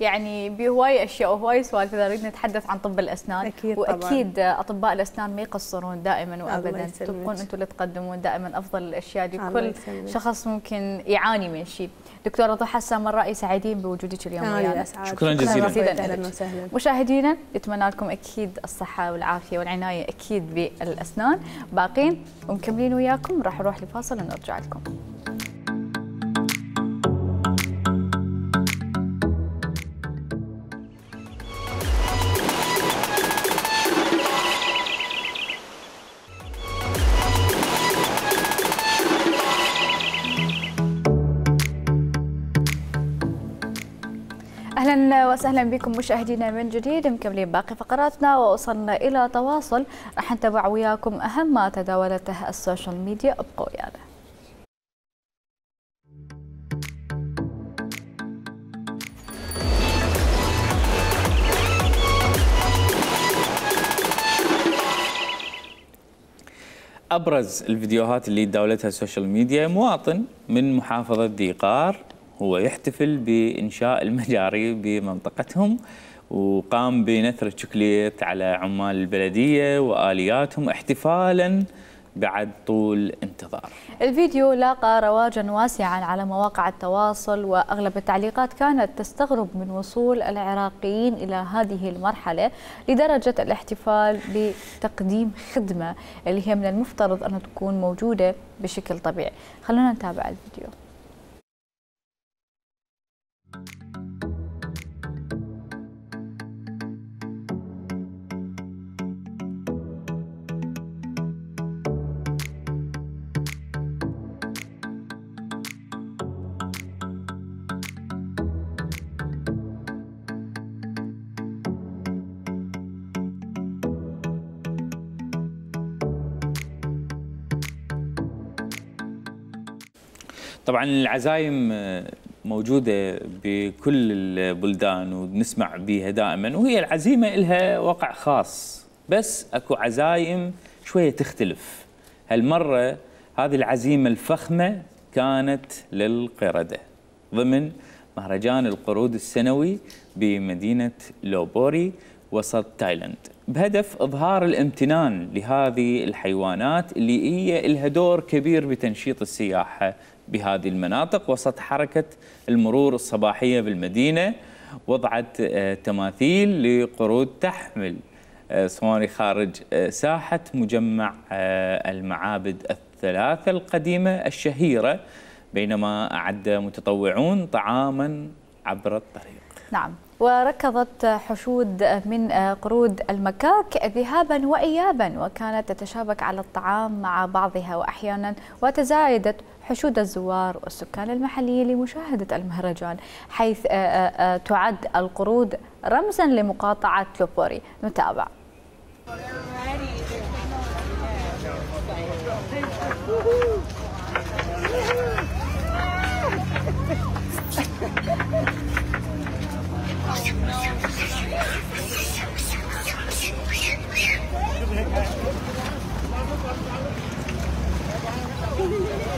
يعني بهواي أشياء وهواي سوالف إذا نريد نتحدث عن طب الأسنان أكيد طبعاً. وأكيد آه، أطباء الأسنان ما يقصرون دائما وابدا. تبقون أنتم اللي تقدمون دائما أفضل الأشياء لكل. شخص ممكن يعاني من شيء دكتورة ضحى سامر رأي سعيدين بوجودك اليوم ويانا. شكراً جزيلاً. أهلا. وسهلا مشاهدينا نتمنى لكم أكيد الصحة والعافية والعناية أكيد بالأسنان باقين ومكملين وياكم راح نروح لفاصل ونرجع لكم وسهلا بكم مشاهدينا من جديد. مكملين باقي فقراتنا ووصلنا إلى تواصل راح نتابع وياكم أهم ما تداولته ال social media ابقوا ويانا أبرز الفيديوهات اللي تداولتها ال social media مواطن من محافظة ذي قار هو يحتفل بإنشاء المجاري بمنطقتهم وقام بنثر الشوكليت على عمال البلدية وآلياتهم احتفالا بعد طول انتظار. الفيديو لاقى رواجا واسعا على مواقع التواصل وأغلب التعليقات كانت تستغرب من وصول العراقيين إلى هذه المرحلة لدرجة الاحتفال بتقديم خدمة اللي هي من المفترض أن تكون موجودة بشكل طبيعي. خلونا نتابع الفيديو. طبعا العزايم آه، موجودة بكل البلدان ونسمع بها دائما وهي العزيمة لها وقع خاص. بس أكو عزايم شوية تختلف. هالمرة هذه العزيمة الفخمة كانت للقردة ضمن مهرجان القرود السنوي بمدينة لوبوري وسط تايلاند. بهدف إظهار الامتنان لهذه الحيوانات اللي هي لها دور كبير بتنشيط السياحة بهذه المناطق وسط حركة المرور الصباحية بالمدينة وضعت آه، تماثيل لقرود تحمل آه، صواني خارج آه، ساحة مجمع المعابد الثلاثة القديمة الشهيرة بينما أعد متطوعون طعاما عبر الطريق. نعم. وركضت حشود من قرود المكاك ذهابا وايابا وكانت تتشابك على الطعام مع بعضها واحيانا وتزايدت حشود الزوار والسكان المحليين لمشاهدة المهرجان حيث آه، آه، آه، تعد القرود رمزا لمقاطعة لوبوري. نتابع.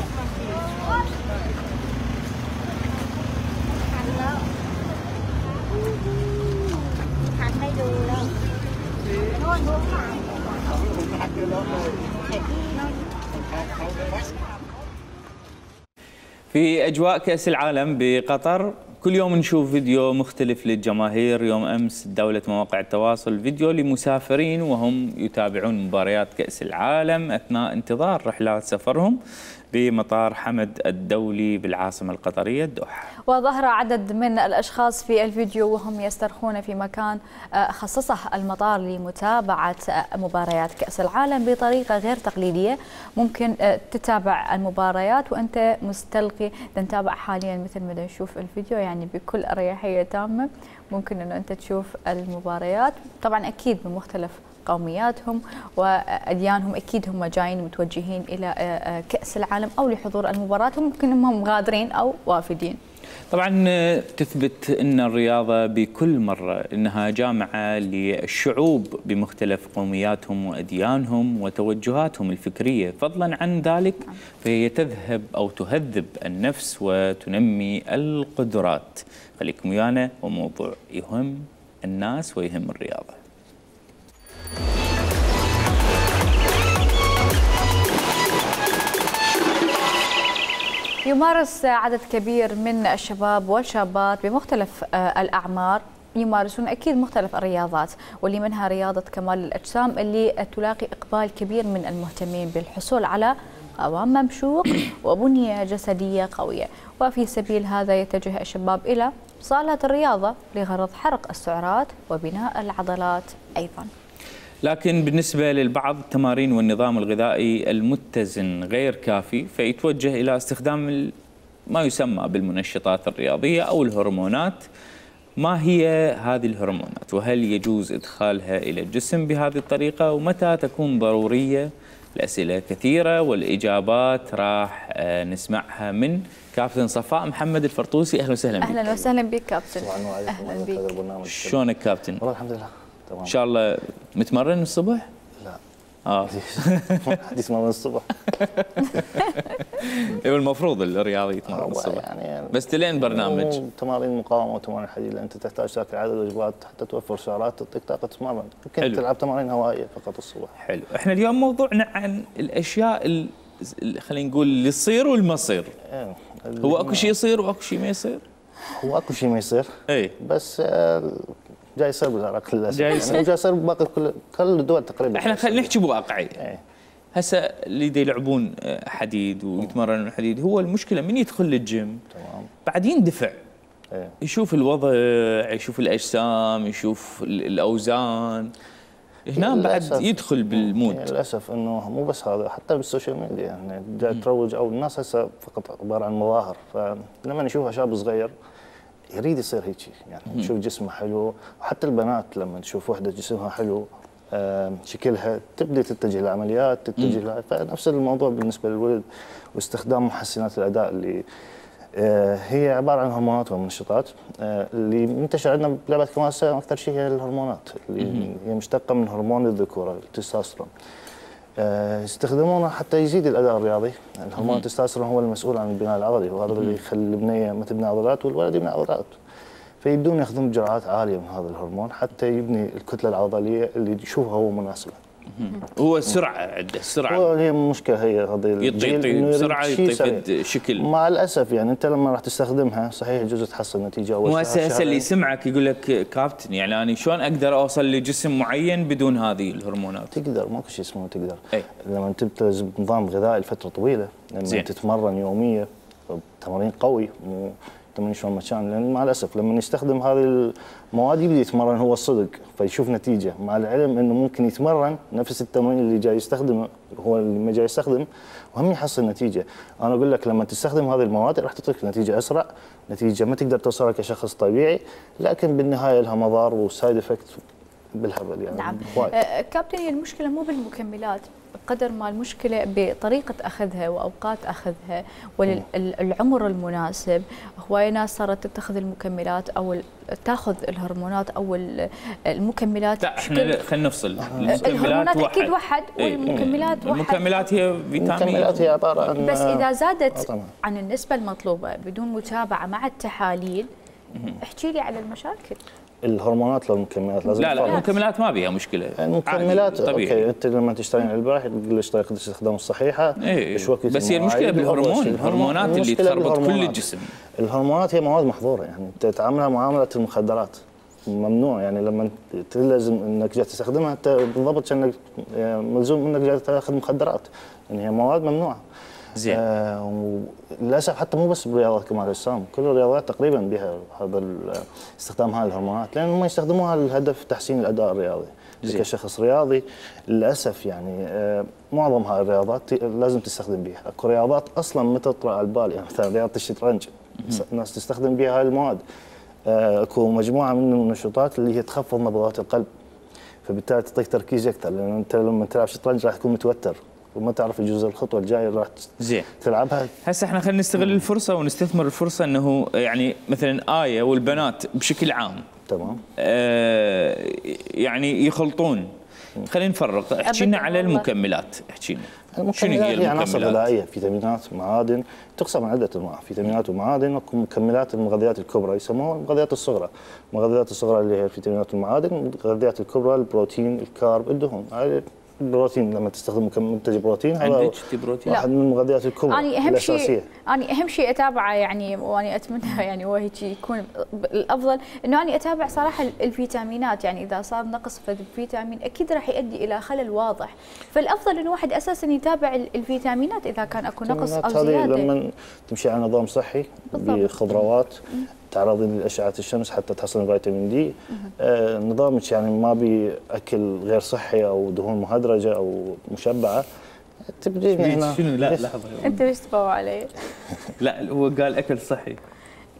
في أجواء كأس العالم بقطر كل يوم نشوف فيديو مختلف للجماهير. يوم أمس دولة مواقع التواصل فيديو لمسافرين وهم يتابعون مباريات كأس العالم أثناء انتظار رحلات سفرهم. بمطار حمد الدولي بالعاصمة القطرية الدوحة. وظهر عدد من الأشخاص في الفيديو وهم يسترخون في مكان آه، خصصه المطار لمتابعة آه، مباريات كأس العالم بطريقة غير تقليدية. ممكن آه، تتابع المباريات وأنت مستلقي نتابع حاليا مثل ما نشوف الفيديو يعني بكل أريحية تامة ممكن أنه أنت تشوف المباريات. طبعا أكيد بمختلف قومياتهم وأديانهم أكيد هم جايين متوجهين إلى كأس العالم أو لحضور المباراة وممكن هم غادرين أو وافدين طبعا تثبت إن الرياضة بكل مرة إنها جامعة للشعوب بمختلف قومياتهم وأديانهم وتوجهاتهم الفكرية، فضلا عن ذلك فهي تذهب أو تهذب النفس وتنمي القدرات. خليكم ويانا وموضوع يهم الناس ويهم الرياضة. يمارس عدد كبير من الشباب والشابات بمختلف آه، الأعمار. يمارسون أكيد مختلف الرياضات واللي منها رياضة كمال الأجسام اللي تلاقي إقبال كبير من المهتمين بالحصول على قوام ممشوق وبنية جسدية قوية. وفي سبيل هذا يتجه الشباب إلى صالة الرياضة لغرض حرق السعرات وبناء العضلات أيضاً. لكن بالنسبة للبعض التمارين والنظام الغذائي المتزن غير كافي فيتوجه إلى استخدام ما يسمى بالمنشطات الرياضية أو الهرمونات. ما هي هذه الهرمونات؟ وهل يجوز إدخالها إلى الجسم بهذه الطريقة؟ ومتى تكون ضرورية؟ الأسئلة كثيرة والإجابات راح آه، نسمعها من كابتن صفاء محمد الفرطوسي. أهلا وسهلا بك. أهلا وسهلا بك كابتن. أهلا بك. شلونك كابتن؟ والله الحمد لله. تمام. إن شاء الله متمرن الصبح؟ لا. آه. حد يتمرن الصبح. المفروض الرياضي يتمرن الصبح. يعني بس تلين برنامج. تمارين مقاومة وتمارين الحديد أنت تحتاج تاكل عدد وجبات حتى توفر سعرات تعطيك طاقة تتمرن. يمكن حلو. تلعب تمارين هوائية فقط الصبح. حلو. إحنا اليوم موضوعنا عن الأشياء خلينا نقول اللي تصير والما تصير إيه. هو أكو شيء يصير وأكو شيء ما يصير؟ هو أكو شيء ما يصير. اي بس جاي يصير بالعراق للاسف جاي يصير يعني جاي يصير باقي كل كل الدول تقريبا. إحنا خلينا نحكي بواقعيه إيه. هسه اللي يلعبون آه، حديد ويتمرنون حديد هو المشكلة من يدخل للجيم تمام. بعد يندفع. إيه. يشوف الوضع يشوف الأجسام يشوف الأوزان. هنا بعد يدخل بال mood. يعني للأسف إنه مو بس هذا حتى بال social media. يعني جاي تروج أو الناس هسه فقط عبارة عن مظاهر. فلما نشوفها شاب صغير يريد يصير هيك يعني نشوف جسمه حلو. وحتى البنات لما تشوف وحدة جسمها حلو شكلها تبدأ تتجه لعمليات تتجه لها فنفس الموضوع بالنسبة للولد واستخدام محسنات الأداء اللي آه، هي عبارة عن هرمونات ومنشطات آه، اللي منتشر عندنا بلعبة كمال أكثر شيء هي الهرمونات اللي هي مشتقة من هرمون الذكورة التستوستيرون. يستخدمونه حتى يزيد الأداء الرياضي. الهرمون التستوستيرون هو المسؤول عن البناء العضلي وهذا اللي يخلي البنيه ما تبني عضلات والولد يبني عضلات. فيبدون ياخذون جرعات عالية من هذا الهرمون حتى يبني الكتلة العضلية اللي يشوفها هو مناسبة. هو السرعه عنده السرعه هو هي المشكلة هي هذه يعطي بسرعة يعطي شكل مع الأسف يعني أنت لما راح تستخدمها صحيح يجوز تحصل نتيجة أول مو هسه اللي يسمعك يقول لك كابتن يعني أنا شلون أقدر أوصل لجسم معين بدون هذه الهرمونات؟ تقدر ماكو شيء اسمه تقدر. أي. لما تلتزم نظام غذائي لفترة طويلة لما زين. تتمرن يوميا تمارين قوي مو تمرين شلون مكان لأن مع الأسف لما يستخدم هذه المواد يبدأ يتمرن هو الصدق فيشوف نتيجة. مع العلم إنه ممكن يتمرن نفس التمرين اللي جاي يستخدمه هو اللي ما جاي يستخدم وهم يحصل نتيجة. أنا أقول لك لما تستخدم هذه المواد راح تعطيك نتيجة أسرع نتيجة ما تقدر توصلها كشخص طبيعي لكن بالنهاية لها مضار و side effect بالهبل يعني. نعم. آه كابتن هي المشكلة مو بالمكملات. قدر ما المشكلة بطريقة أخذها وأوقات أخذها والعمر المناسب هواي ناس صارت تتخذ المكملات أو تأخذ الهرمونات أو المكملات لا إحنا خلينا نفصل. المكملات أكيد واحد والمكملات واحد. المكملات هي فيتامين. المكملات هي عبارة عن بس إذا زادت عن النسبة المطلوبة بدون متابعة مع التحاليل احكي لي على المشاكل. الهرمونات لو المكملات لازم لا لا. المكملات ما بيها مشكلة. المكملات عادي، طبيعي. أوكي أنت لما تشترين علبه تقول ليش طريقه الاستخدام الصحيحة. إيش وقت بس هي المواعيد، بالهرمون، الهرمونات اللي تخربط كل. الجسم. الهرمونات هي مواد محظورة يعني أنت تعاملها معاملة المخدرات. ممنوع يعني لما تلزم إنك جاي تستخدمها أنت بالضبط كأنك ملزوم إنك جاي تاخذ مخدرات. يعني هي مواد ممنوعة. زين. آه وللأسف حتى مو بس بالرياضات كمال الاجسام كل الرياضات تقريبا بها هذا استخدام هاي الهرمونات لأن هم يستخدموها لهدف تحسين الأداء الرياضي زين. كشخص رياضي. للأسف يعني آه معظم هاي الرياضات لازم تستخدم بها أكو رياضات أصلا ما تطرا على البال يعني مثلا رياضة الشطرنج الناس تستخدم بها هاي المواد. آه، أكو مجموعة من النشاطات اللي هي تخفض نبضات القلب فبالتالي تعطيك تركيز أكثر لأن أنت لما تلعب شطرنج راح تكون متوتر. وما تعرف يجوز الخطوة الجاية اللي راح زين. تلعبها. هسه إحنا خلينا نستغل الفرصة ونستثمر الفرصة إنه يعني مثلا آية والبنات بشكل عام. تمام. آه يعني يخلطون. خلينا نفرق. احكي لنا على. المكملات. احكي لنا. شنو المكملات هي عناصر المكملات؟ غذائيه فيتامينات معادن تقسم على عدة أنواع. فيتامينات ومعادن واكو مكملات المغذيات الكبرى. يسموها المغذيات الصغرى. المغذيات الصغرى اللي هي الفيتامينات والمعادن المغذيات الكبرى البروتين ال carb الدهون. هاي البروتين لما تستخدم مكمل- منتج بروتين هذا عندك تي بروتين؟ واحد من المغذيات الكبرى أنا أهم شيء أنا أهم شيء أتابعه يعني وأنا أتمنى يعني هو هيك يكون الأفضل إنه أنا أتابع صراحة الفيتامينات. يعني إذا صار نقص في الفيتامين أكيد راح يؤدي إلى خلل واضح. فالأفضل إنه الواحد أساسا يتابع الفيتامينات إذا كان أكو نقص أو الفيتامينات هذه لما تمشي على نظام صحي بالضبط. بخضروات تعرضين لاشعه الشمس حتى تحصلين فيتامين دي. آه نظامك يعني ما باكل غير صحي أو دهون مهدرجة أو مشبعة. تبدي من هنا. شنو لا لحظة. أنت ليش تفوق علي؟ لا هو قال أكل صحي.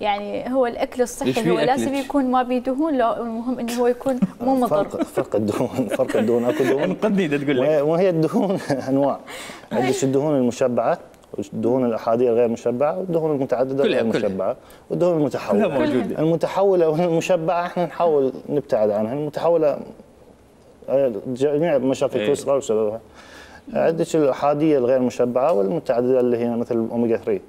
يعني هو الأكل إيش الصحي هو لازم؟ يكون ما بيه دهون لا المهم إنه هو يكون مو مضر. فرق فرق الدهون فرق الدهون. اكو دهون؟ انقذني تقول لك. وهي الدهون أنواع. عندك الدهون المشبعة. والدهون الاحاديه الغير مشبعة والدهون المتعددة كلها- الغير كلها. مشبعة. والدهون كلها المتحوله موجوده المتحولة والمشبعة إحنا نحاول نبتعد عنها. المتحولة جميع مشاكل إيه. الكوليسترول بسببها. عندك الاحاديه الغير مشبعة والمتعددة اللي هي مثل الاوميجا 3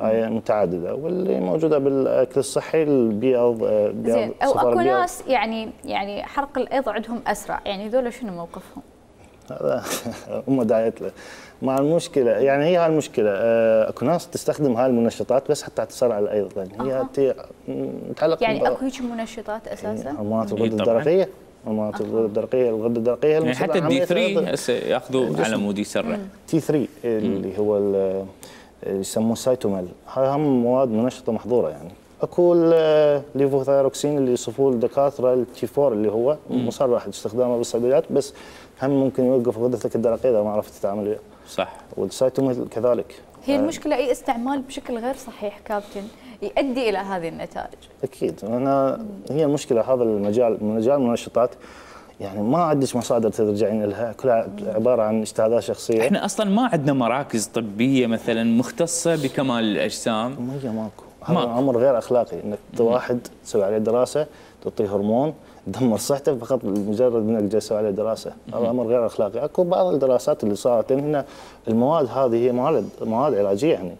هاي متعددة. واللي موجودة بالأكل الصحي البيض آه، بيض زين. أو أكو البيض. ناس يعني يعني حرق الايض عندهم أسرع. يعني هذول شنو موقفهم؟ هذا هم دايت له. مع المشكلة يعني هي هاي المشكلة آه، أكو ناس تستخدم هاي المنشطات بس حتى تسرع الايض يعني هي أها. ت- متعلق يعني أكو هيك منشطات أساسا؟ إيه الغده طبعاً. الدرقية هرمونات الغده الدرقية الغده الدرقية يعني حتى الدي عملية 3 الهضم. هسه يأخذوا الجسم. على مود يسرع تي 3 اللي هو يسموه سايتوميل هاي هم مواد منشطة محظورة يعني أكو الليفوثايروكسين اللي يصفوه الدكاترة التي 4 اللي هو مصرح استخدامه بالصيدليات بس هم ممكن يوقف غدتك الدرقيه إذا ما عرفت تتعامل وياه. صح. والسايتوميل كذلك. هي المشكلة أي استعمال بشكل غير صحيح كابتن يؤدي إلى هذه النتائج؟ أكيد. أنا هي المشكلة هذا المجال مجال المنشطات. يعني ما عندك مصادر ترجعين لها كلها عبارة عن اجتهادات شخصية. إحنا أصلا ما عندنا مراكز طبية مثلا مختصة بكمال الأجسام. ما هي ماكو. هذا. أمر غير أخلاقي. إنك واحد تسوي عليه دراسة تعطيه هرمون تدمر صحته فقط مجرد إنك جالس تسوي عليه دراسة. هذا أمر غير أخلاقي. أكو بعض الدراسات اللي صارت لأن المواد هذه هي مواد مواد علاجية يعني.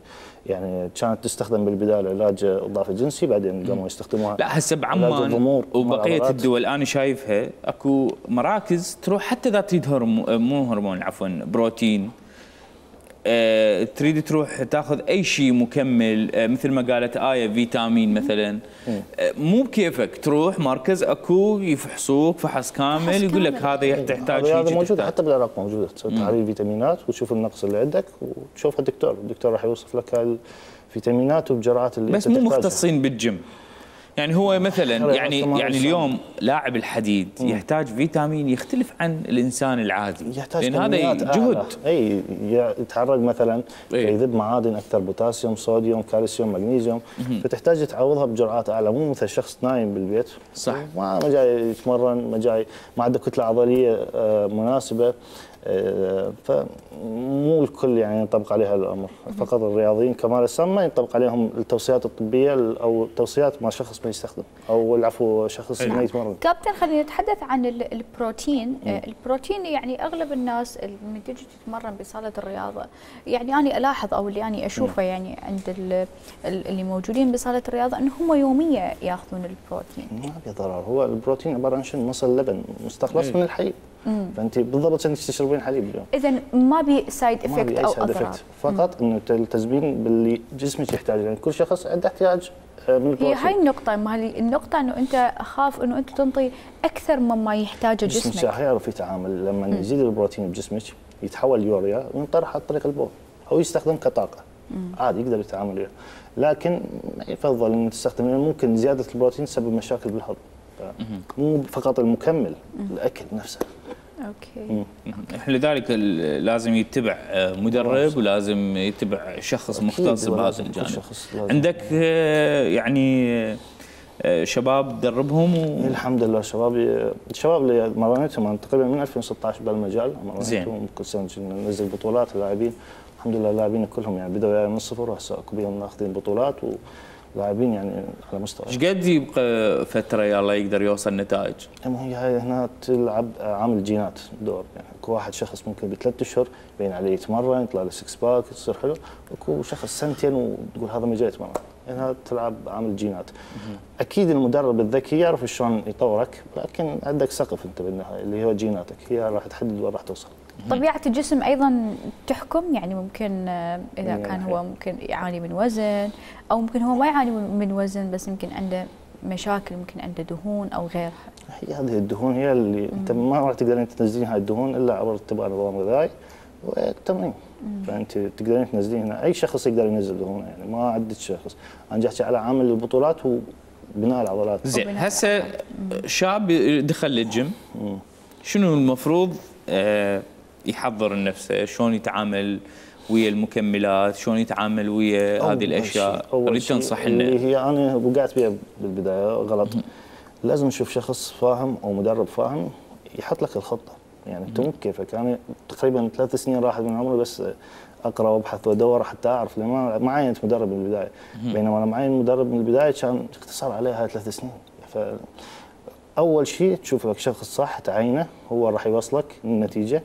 يعني كانت تستخدم بالبداية لعلاج الضعف الجنسي بعدين قاموا يستخدموها لا هسه بعمان وبقية. الدول أنا شايفها أكو مراكز تروح حتى اذا تريد هرمو مو هرمون عفوا بروتين تريد تروح تاخذ أي شيء مكمل آه، مثل ما قالت آية فيتامين مثلا. آه، مو بكيفك تروح مركز أكو يفحصوك فحص كامل يقول لك هذا تحتاج هذا موجود تحتاج. حتى بالعراق موجوده تسوي تحاليل فيتامينات وتشوف النقص اللي عندك وتشوفها الدكتور. الدكتور راح يوصف لك هاي الفيتامينات وبجرعات اللي بس مو. مختصين بالجيم. يعني هو مثلا يعني يعني. اليوم لاعب الحديد يحتاج فيتامين يختلف عن الإنسان العادي يحتاج لأن هذا جهد. إي يتحرك مثلا. يذب معادن أكثر بوتاسيوم صوديوم كالسيوم مغنيسيوم فتحتاج تعوضها بجرعات أعلى مو مثل شخص نايم بالبيت صح. ما جاي يتمرن ما جاي ما عنده كتلة عضلية آه، مناسبة فمو الكل يعني ينطبق عليه هذا الامر فقط الرياضيين كمال الاجسام ما ينطبق عليهم التوصيات الطبية أو التوصيات ما شخص ما يستخدم أو العفو شخص ما يتمرن كابتن خلينا نتحدث عن ال- البروتين. آه، البروتين يعني أغلب الناس لما تجي تتمرن بصالة الرياضة يعني أنا ألاحظ أو اللي أنا أشوفه يعني عند ال- ال- اللي موجودين بصالة الرياضة إن هم يوميا يأخذون البروتين. ما في ضرر. هو البروتين عبارة عن شنو؟ مصل لبن مستخلص من الحليب فأنت بالضبط انك تشربين حليب اليوم. اذا ما بي side effect أو اضرار effect فقط إنه التزمين باللي جسمك يحتاجه. يعني كل شخص عنده احتياج آه، من هي البروتين. هاي النقطة ما هي النقطة إنه أنت أخاف إنه أنت تنطي أكثر مما يحتاجه جسمك. جسمك. راح يعرف يتعامل. لما يزيد البروتين بجسمك يتحول يوريا وينطرح عن طريق البول أو يستخدم كطاقة. عادي يقدر يتعامل وياه. لكن ما يفضل ان تستخدم لأن ممكن زيادة البروتين تسبب مشاكل بالهضم مو فقط المكمل الأكل نفسه. أوكي. لذلك لازم يتبع مدرب ولازم يتبع شخص مختص بهذا الجانب. شخص لازم. عندك آه، يعني آه، شباب دربهم و... الحمد لله شباب الشباب اللي مرنتهم أنا تقريبا من 2016 بهالمجال زين. مرنتهم كل سنة ننزل بطولات اللاعبين الحمد لله اللاعبين كلهم يعني بدأوا يعني من الصفر وهسه اكو بيهم ناخذين بطولات ولاعبين يعني على مستوى. إيش قد يبقى فترة يلا يقدر يوصل نتائج؟ اما هي هنا تلعب عامل الجينات دور. يعني اكو واحد شخص ممكن بثلاث أشهر يبين عليه يتمرن يطلع له six pack يصير حلو. اكو شخص سنتين وتقول هذا ما جاي يتمرن. هنا تلعب عامل الجينات أكيد المدرب الذكي يعرف شلون يطورك لكن عندك سقف أنت بالنهاية اللي هو جيناتك. هي راح تحدد وين راح توصل. طبيعة الجسم أيضا تحكم يعني ممكن آه، إذا من كان. هو ممكن يعاني من وزن أو ممكن هو ما يعاني من وزن بس يمكن عنده مشاكل ممكن عنده دهون أو غيرها. هي هذه الدهون هي اللي أنت ما راح تقدرين تنزلين هاي الدهون إلا عبر اتباع نظام غذائي والتمرين. فأنت تقدرين تنزلين هنا. أي شخص يقدر ينزل دهون يعني ما عدت شخص. أنا احكي على عامل البطولات وبناء العضلات. زين هسه شاب دخل للجيم. شنو المفروض آه، يحضر نفسه شلون يتعامل ويا المكملات شلون يتعامل ويا هذه الأشياء. اريد تنصح اللي لنا هي أنا وقعت بها بالبداية غلط. لازم نشوف شخص فاهم أو مدرب فاهم يحط لك الخطة. يعني انت مو بكيفك أنا تقريبا ثلاث سنين راحت من عمري بس أقرأ وأبحث وأدور حتى أعرف لأن ما ما عينت مدرب من البداية. بينما أنا معين مدرب من البداية كان اختصار عليها ثلاث سنين. ف أول شيء تشوف لك شخص صح تعينه هو راح يوصلك للنتيجه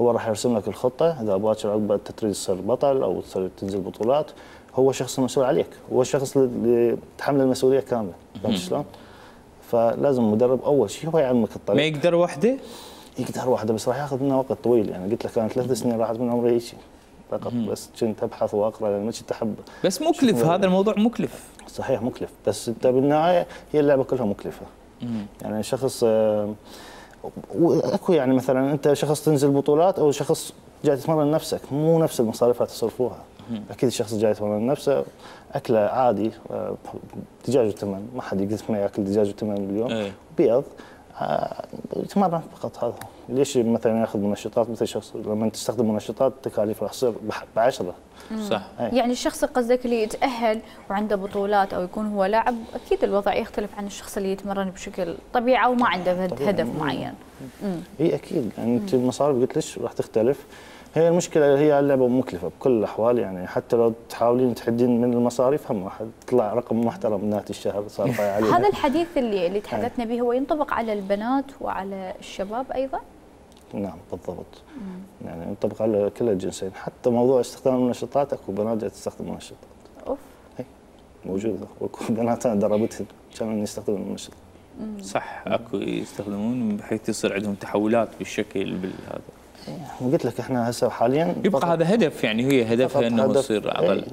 هو راح يرسم لك الخطة إذا باكر عقب انت تريد تصير بطل أو تصير تنزل بطولات هو الشخص المسؤول عليك هو الشخص اللي تحمل المسؤولية كاملة فهمت شلون؟ فلازم المدرب أول شيء هو يعلمك ما الطريق يقدر وحده؟ يقدر واحدة بس راح ياخذ منها وقت طويل يعني قلت لك أنا ثلاث سنين راحت من عمري هيك فقط بس كنت أبحث وأقرأ لأن ما كنت أحب بس مكلف هذا الموضوع مكلف. صحيح مكلف بس أنت بالنهاية هي اللعبة كلها مكلفة. يعني شخص آه، واكو يعني مثلا أنت شخص تنزل بطولات أو شخص جاي تتمرن نفسك مو نفس المصاريف تصرفوها. أكيد الشخص جاي يتمرن نفسه أكله عادي آه، دجاج وتمن ما حد يقدر ما يأكل دجاج وتمن باليوم. إيه. بيض آه، يتمرن فقط هذا. ليش مثلا ياخذ منشطات؟ مثل شخص لما تستخدم منشطات التكاليف راح تصير بعشرة. صح. يعني الشخص قصدك اللي يتأهل وعنده بطولات أو يكون هو لاعب أكيد الوضع يختلف عن الشخص اللي يتمرن بشكل طبيعي أو ما عنده. هدف معين. اي أكيد. يعني أنت المصاريف قلت لك راح تختلف؟ هي المشكلة هي اللعبة مكلفة بكل الأحوال يعني حتى لو تحاولين تحدين من المصاريف هم راح تطلع رقم محترم من نهاية الشهر صار عليه هذا الحديث اللي اللي تحدثنا به هو ينطبق على البنات وعلى الشباب أيضا؟ نعم بالضبط. يعني ينطبق على كل الجنسين. حتى موضوع استخدام المنشطات أكو بنات تستخدم منشطات أوف. موجودة. واكو بنات أنا دربتهم كانوا يستخدمون المنشطات صح أكو يستخدمون بحيث يصير عندهم تحولات بالشكل بالهذا. قلت لك إحنا هسه حاليا يبقى هذا هدف يعني هي هدفها إنه هدف- يصير عضل اي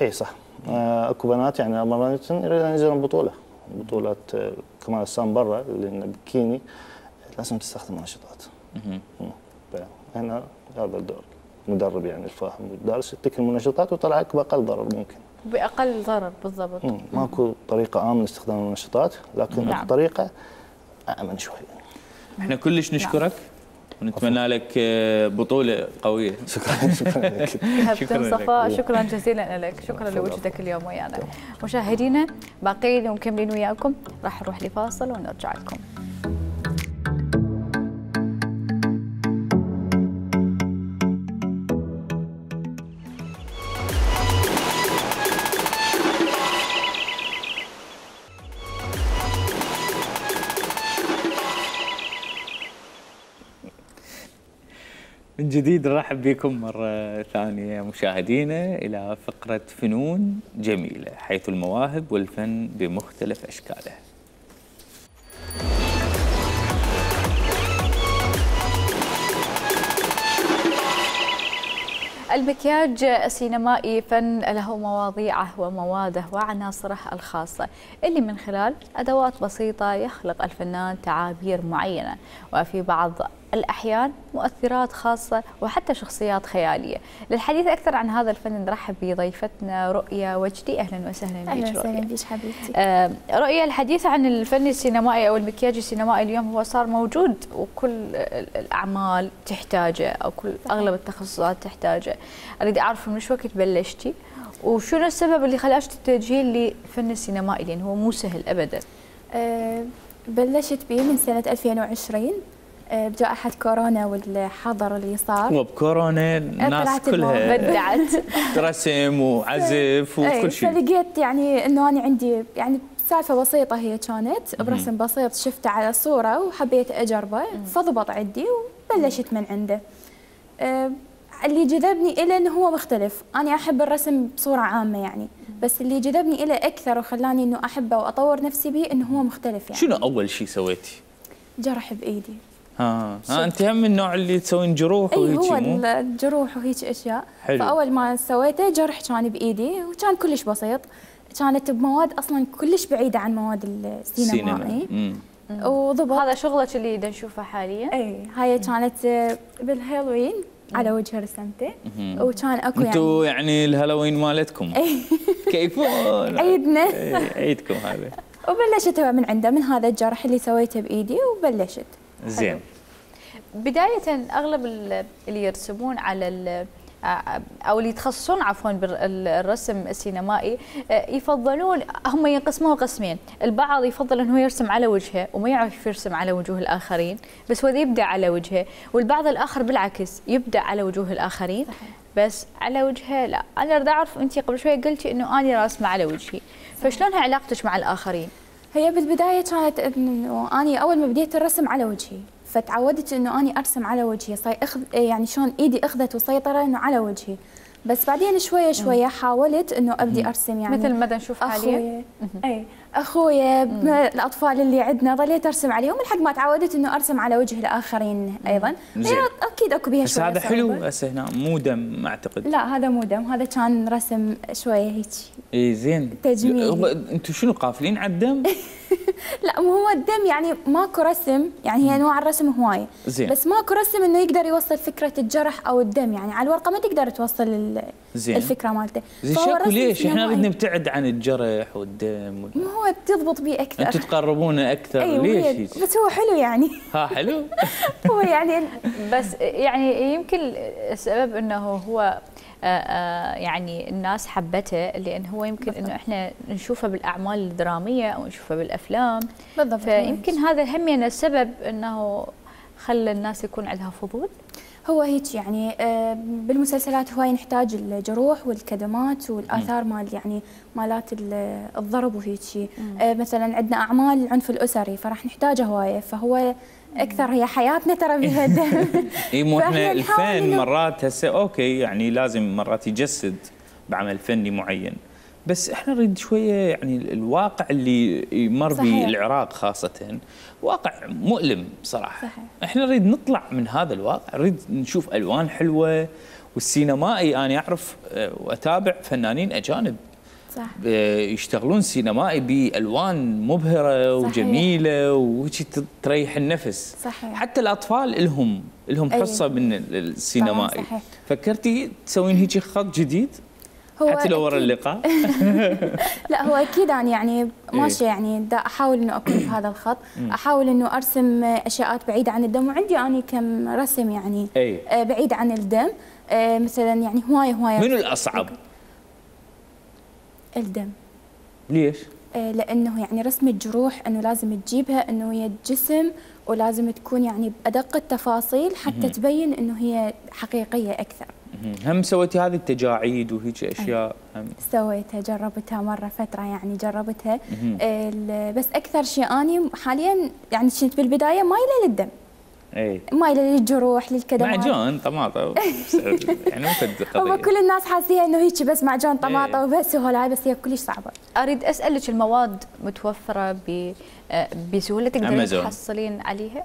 إيه صح. آه، أكو بنات يعني مرات يريدون ينزلون بطولة. بطولات آه، كمال السام برا اللي إنه بكيني. لازم تستخدم منشطات. هنا هذا الدور. مدرب يعني الفاهم. والدارس يعطيك المنشطات ويطلعك بأقل ضرر ممكن. بأقل ضرر بالضبط. ماكو طريقة امن لاستخدام المنشطات لكن نعم. طريقه آمن شوي. إحنا كلش نشكرك. ونتمنى لك آه، بطولة قوية. شكرا شكرا لك. شكراً. صفاء شكرا جزيلا لك. شكرا لوجودك اليوم ويانا. مشاهدينا باقيين ومكملين وياكم. راح نروح لفاصل ونرجع لكم. جديد نرحب بكم مرة ثانية مشاهدينا إلى فقرة فنون جميلة حيث المواهب والفن بمختلف أشكاله. المكياج السينمائي فن له مواضيعه ومواده وعناصره الخاصة اللي من خلال أدوات بسيطة يخلق الفنان تعابير معينة. وفي بعض الأحيان مؤثرات خاصة وحتى شخصيات خيالية. للحديث أكثر عن هذا الفن نرحب بضيفتنا رؤيا وجدي. أهلا وسهلا أهلا بك وسهلا رؤيا. بك حبيبتي. آه، رؤيا الحديث عن الفن السينمائي أو المكياج السينمائي اليوم هو صار موجود وكل ال- الأعمال تحتاجه أو كل أغلب التخصصات تحتاجه. أريد أعرف من وش وقت بلشتي وشنو السبب اللي خلاك تتجهين للفن السينمائي؟ لأن هو مو سهل ابدا. أه بلشت بيه من سنة 2020 أه بجائحة كورونا والحظر اللي صار. وبكورونا الناس كلها. بدعت. رسم وعزف أي، وكل شيء. فلقيت يعني إنه أنا عندي يعني سالفة بسيطة هي كانت برسم بسيط شفته على صورة وحبيت أجربه فضبط عندي وبلشت من عنده. أه اللي جذبني إلى إنه هو مختلف، أنا أحب الرسم بصورة عامة يعني، بس اللي جذبني إلى أكثر وخلاني إنه أحبه واطور نفسي به إنه هو مختلف يعني. شنو أول شيء سويتي؟ جرح بإيدي. ها, ها أنت هم من النوع اللي تسوين جروح أي هو وهيك؟ الجروح وهيك أشياء. حلو. فأول ما سويته جرح كان بإيدي وكان كلش بسيط. كانت بمواد أصلا كلش بعيدة عن مواد السينمائي مم. وضبط. هذا شغلك اللي دا نشوفه حاليا. أي هاي كانت بالهالوين على وجه رسمته. وكان أكو يعني أنتوا يعني الهالوين مالتكم. كيفون عيدنا. عيدكم هذا. وبلشت من عنده من هذا الجرح اللي سويته بإيدي وبلشت. زين. بداية أغلب ال- اللي يرسمون على أو اللي يتخصصون عفوا بالرسم السينمائي يفضلون هم ينقسمون قسمين. البعض يفضل أنه يرسم على وجهه وما يعرف يرسم على وجوه الآخرين بس هو يبدع على وجهه. والبعض الآخر بالعكس يبدع على وجوه الآخرين بس على وجهه لا. أنا أريد أعرف أنت قبل شوية قلتي أنه أنا راسمة على وجهي. فشلونها علاقتك مع الآخرين؟ هي بالبداية كانت إنه أني أول ما بديت الرسم على وجهي فتعودت إنه أني أرسم على وجهي صي أخذ يعني شلون إيدي أخذت وسيطرة إنه على وجهي. بس بعدين شوية شوية حاولت إنه أبدي أرسم يعني مثل ما نشوف حاليا. اي أخويا الأطفال اللي عندنا ظليت أرسم عليهم لحد ما تعودت إنه أرسم على وجه الآخرين أيضا. هي أكيد أكو بيها شوية هذا حلو. هسه هنا مو دم أعتقد لا هذا مو دم هذا كان رسم شوية هيك اي زين تجميلي. هو أنتوا شنو قافلين على الدم؟ لا مو هو الدم يعني ماكو رسم يعني هي انواع الرسم هوايه زين. بس ماكو رسم إنه يقدر يوصل فكرة الجرح أو الدم يعني على الورقة ما تقدر توصل زين. الفكرة مالته زين شكو ليش؟ إحنا. نريد نبتعد عن الجرح والدم وال- ما هو تضبط بيه أكثر أنتوا تقربونا أكثر أيوة ليش؟ بس هو حلو يعني ها حلو هو يعني بس يعني يمكن السبب إنه هو يعني الناس حبته لأن هو يمكن إنه إحنا نشوفه بالأعمال الدرامية أو نشوفه بالأفلام. بالضبط فيمكن هذا هم السبب إنه خلى الناس يكون عندها فضول. هو هيك يعني آه، بالمسلسلات هواي نحتاج الجروح والكدمات والآثار مال يعني مالات ال- الضرب وهيك شيء آه، مثلا عندنا أعمال العنف الأسري فراح نحتاجه هواية. فهو أكثر هي حياتنا ترى بها دم إي مو إحنا الفن مرات هسه okay يعني لازم مرات يجسد بعمل فني معين بس إحنا نريد شوية يعني ال- الواقع اللي يمر به. العراق خاصة واقع مؤلم صراحة صحيح. إحنا نريد نطلع من هذا الواقع نريد نشوف ألوان حلوة والسينمائي أنا أعرف آه، وأتابع فنانين أجانب صح يشتغلون سينمائي بالوان مبهرة. وجميلة وهيك تريح النفس صحيح. حتى الأطفال لهم لهم. حصة من ال- السينمائي صحيح. فكرتي تسوين هيك خط جديد هو حتى لو ورا اللقاء لا هو أكيد أنا يعني إيه. يعني دا أحاول إنه أكون في هذا الخط أحاول إنه أرسم اشياء بعيده عن الدم وعندي اني كم رسم يعني أي آه، بعيد عن الدم آه، مثلا يعني هواية هواية منو الأصعب؟ الدم. ليش؟ آه، لأنه يعني رسم الجروح إنه لازم تجيبها إنه هي الجسم ولازم تكون يعني بأدق التفاصيل حتى تبين إنه هي حقيقية أكثر. مهم. هم سويتي هذه التجاعيد وهيك أشياء؟ هم. سويتها جربتها مرة فترة يعني جربتها. بس أكثر شيء اني حاليا يعني كنت بالبداية مايلة للدم. اي مايله للجروح للكدمات معجون طماطم يعني مو قضيه كل الناس حاسيها إنه هيك بس معجون طماطم إيه. وبس هاي بس هي كلش صعبة أريد أسألك المواد متوفرة ب آه، بسهولة تقدرين أمازون. تحصلين عليها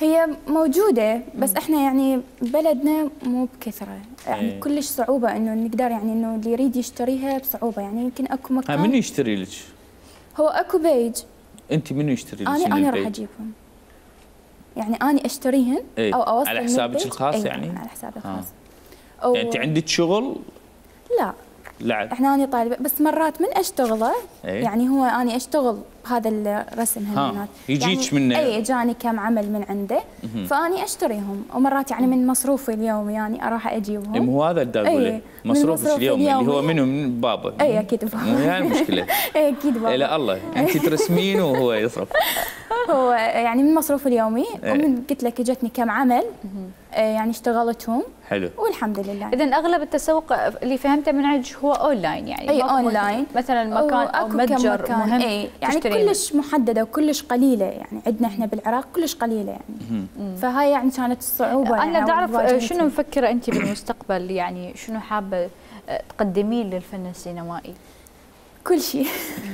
هي موجودة بس إحنا يعني بلدنا مو بكثرة يعني إيه. كلش صعوبة إنه نقدر يعني إنه اللي يريد يشتريها بصعوبة يعني يمكن أكو مكان منو يشتري لك؟ هو أكو بيج أنت منو يشتري لك؟ أنا من أنا راح؟ أجيبهم يعني أنا أشتريهن إيه. أو أوصل على حسابك. الخاص إيه، يعني؟ على حسابي آه. الخاص أو يعني أنت عندك شغل لا لا إحنا أنا طالبة بس مرات من أشتغله إيه. يعني هو أنا أشتغل بهذا الرسم ها، هنات يجيك يعني منه. اي جاني كم عمل من عنده فأني أشتريهم. ومرات يعني من مصروفي اليومي يعني أروح أجيبهم. إيه، مو هذا اللي إيه، اقوله من مصروفك اليومي اللي هو اليومي. منو؟ من بابا اي أكيد مو بابا هي المشكلة. اي أكيد إيه بابا لا الله. أنت ترسمين وهو يصرف. هو يعني من مصروفي اليومي. إيه. ومن قلت لك اجتني كم عمل يعني اشتغلتهم. حلو. والحمد لله. اذا أغلب التسوق اللي فهمته من عندك هو أونلاين يعني اي أونلاين. مثلا مكان أو متجر مكان. مهم اي يعني تشترين. كلش محددة وكلش قليلة يعني. عندنا إحنا بالعراق كلش قليلة يعني. فهاي يعني كانت الصعوبه يعني أنا بدي اعرف واجهتني. شنو مفكرة أنت بالمستقبل؟ يعني شنو حابة آه، تقدمين للفن السينمائي؟ كل شيء.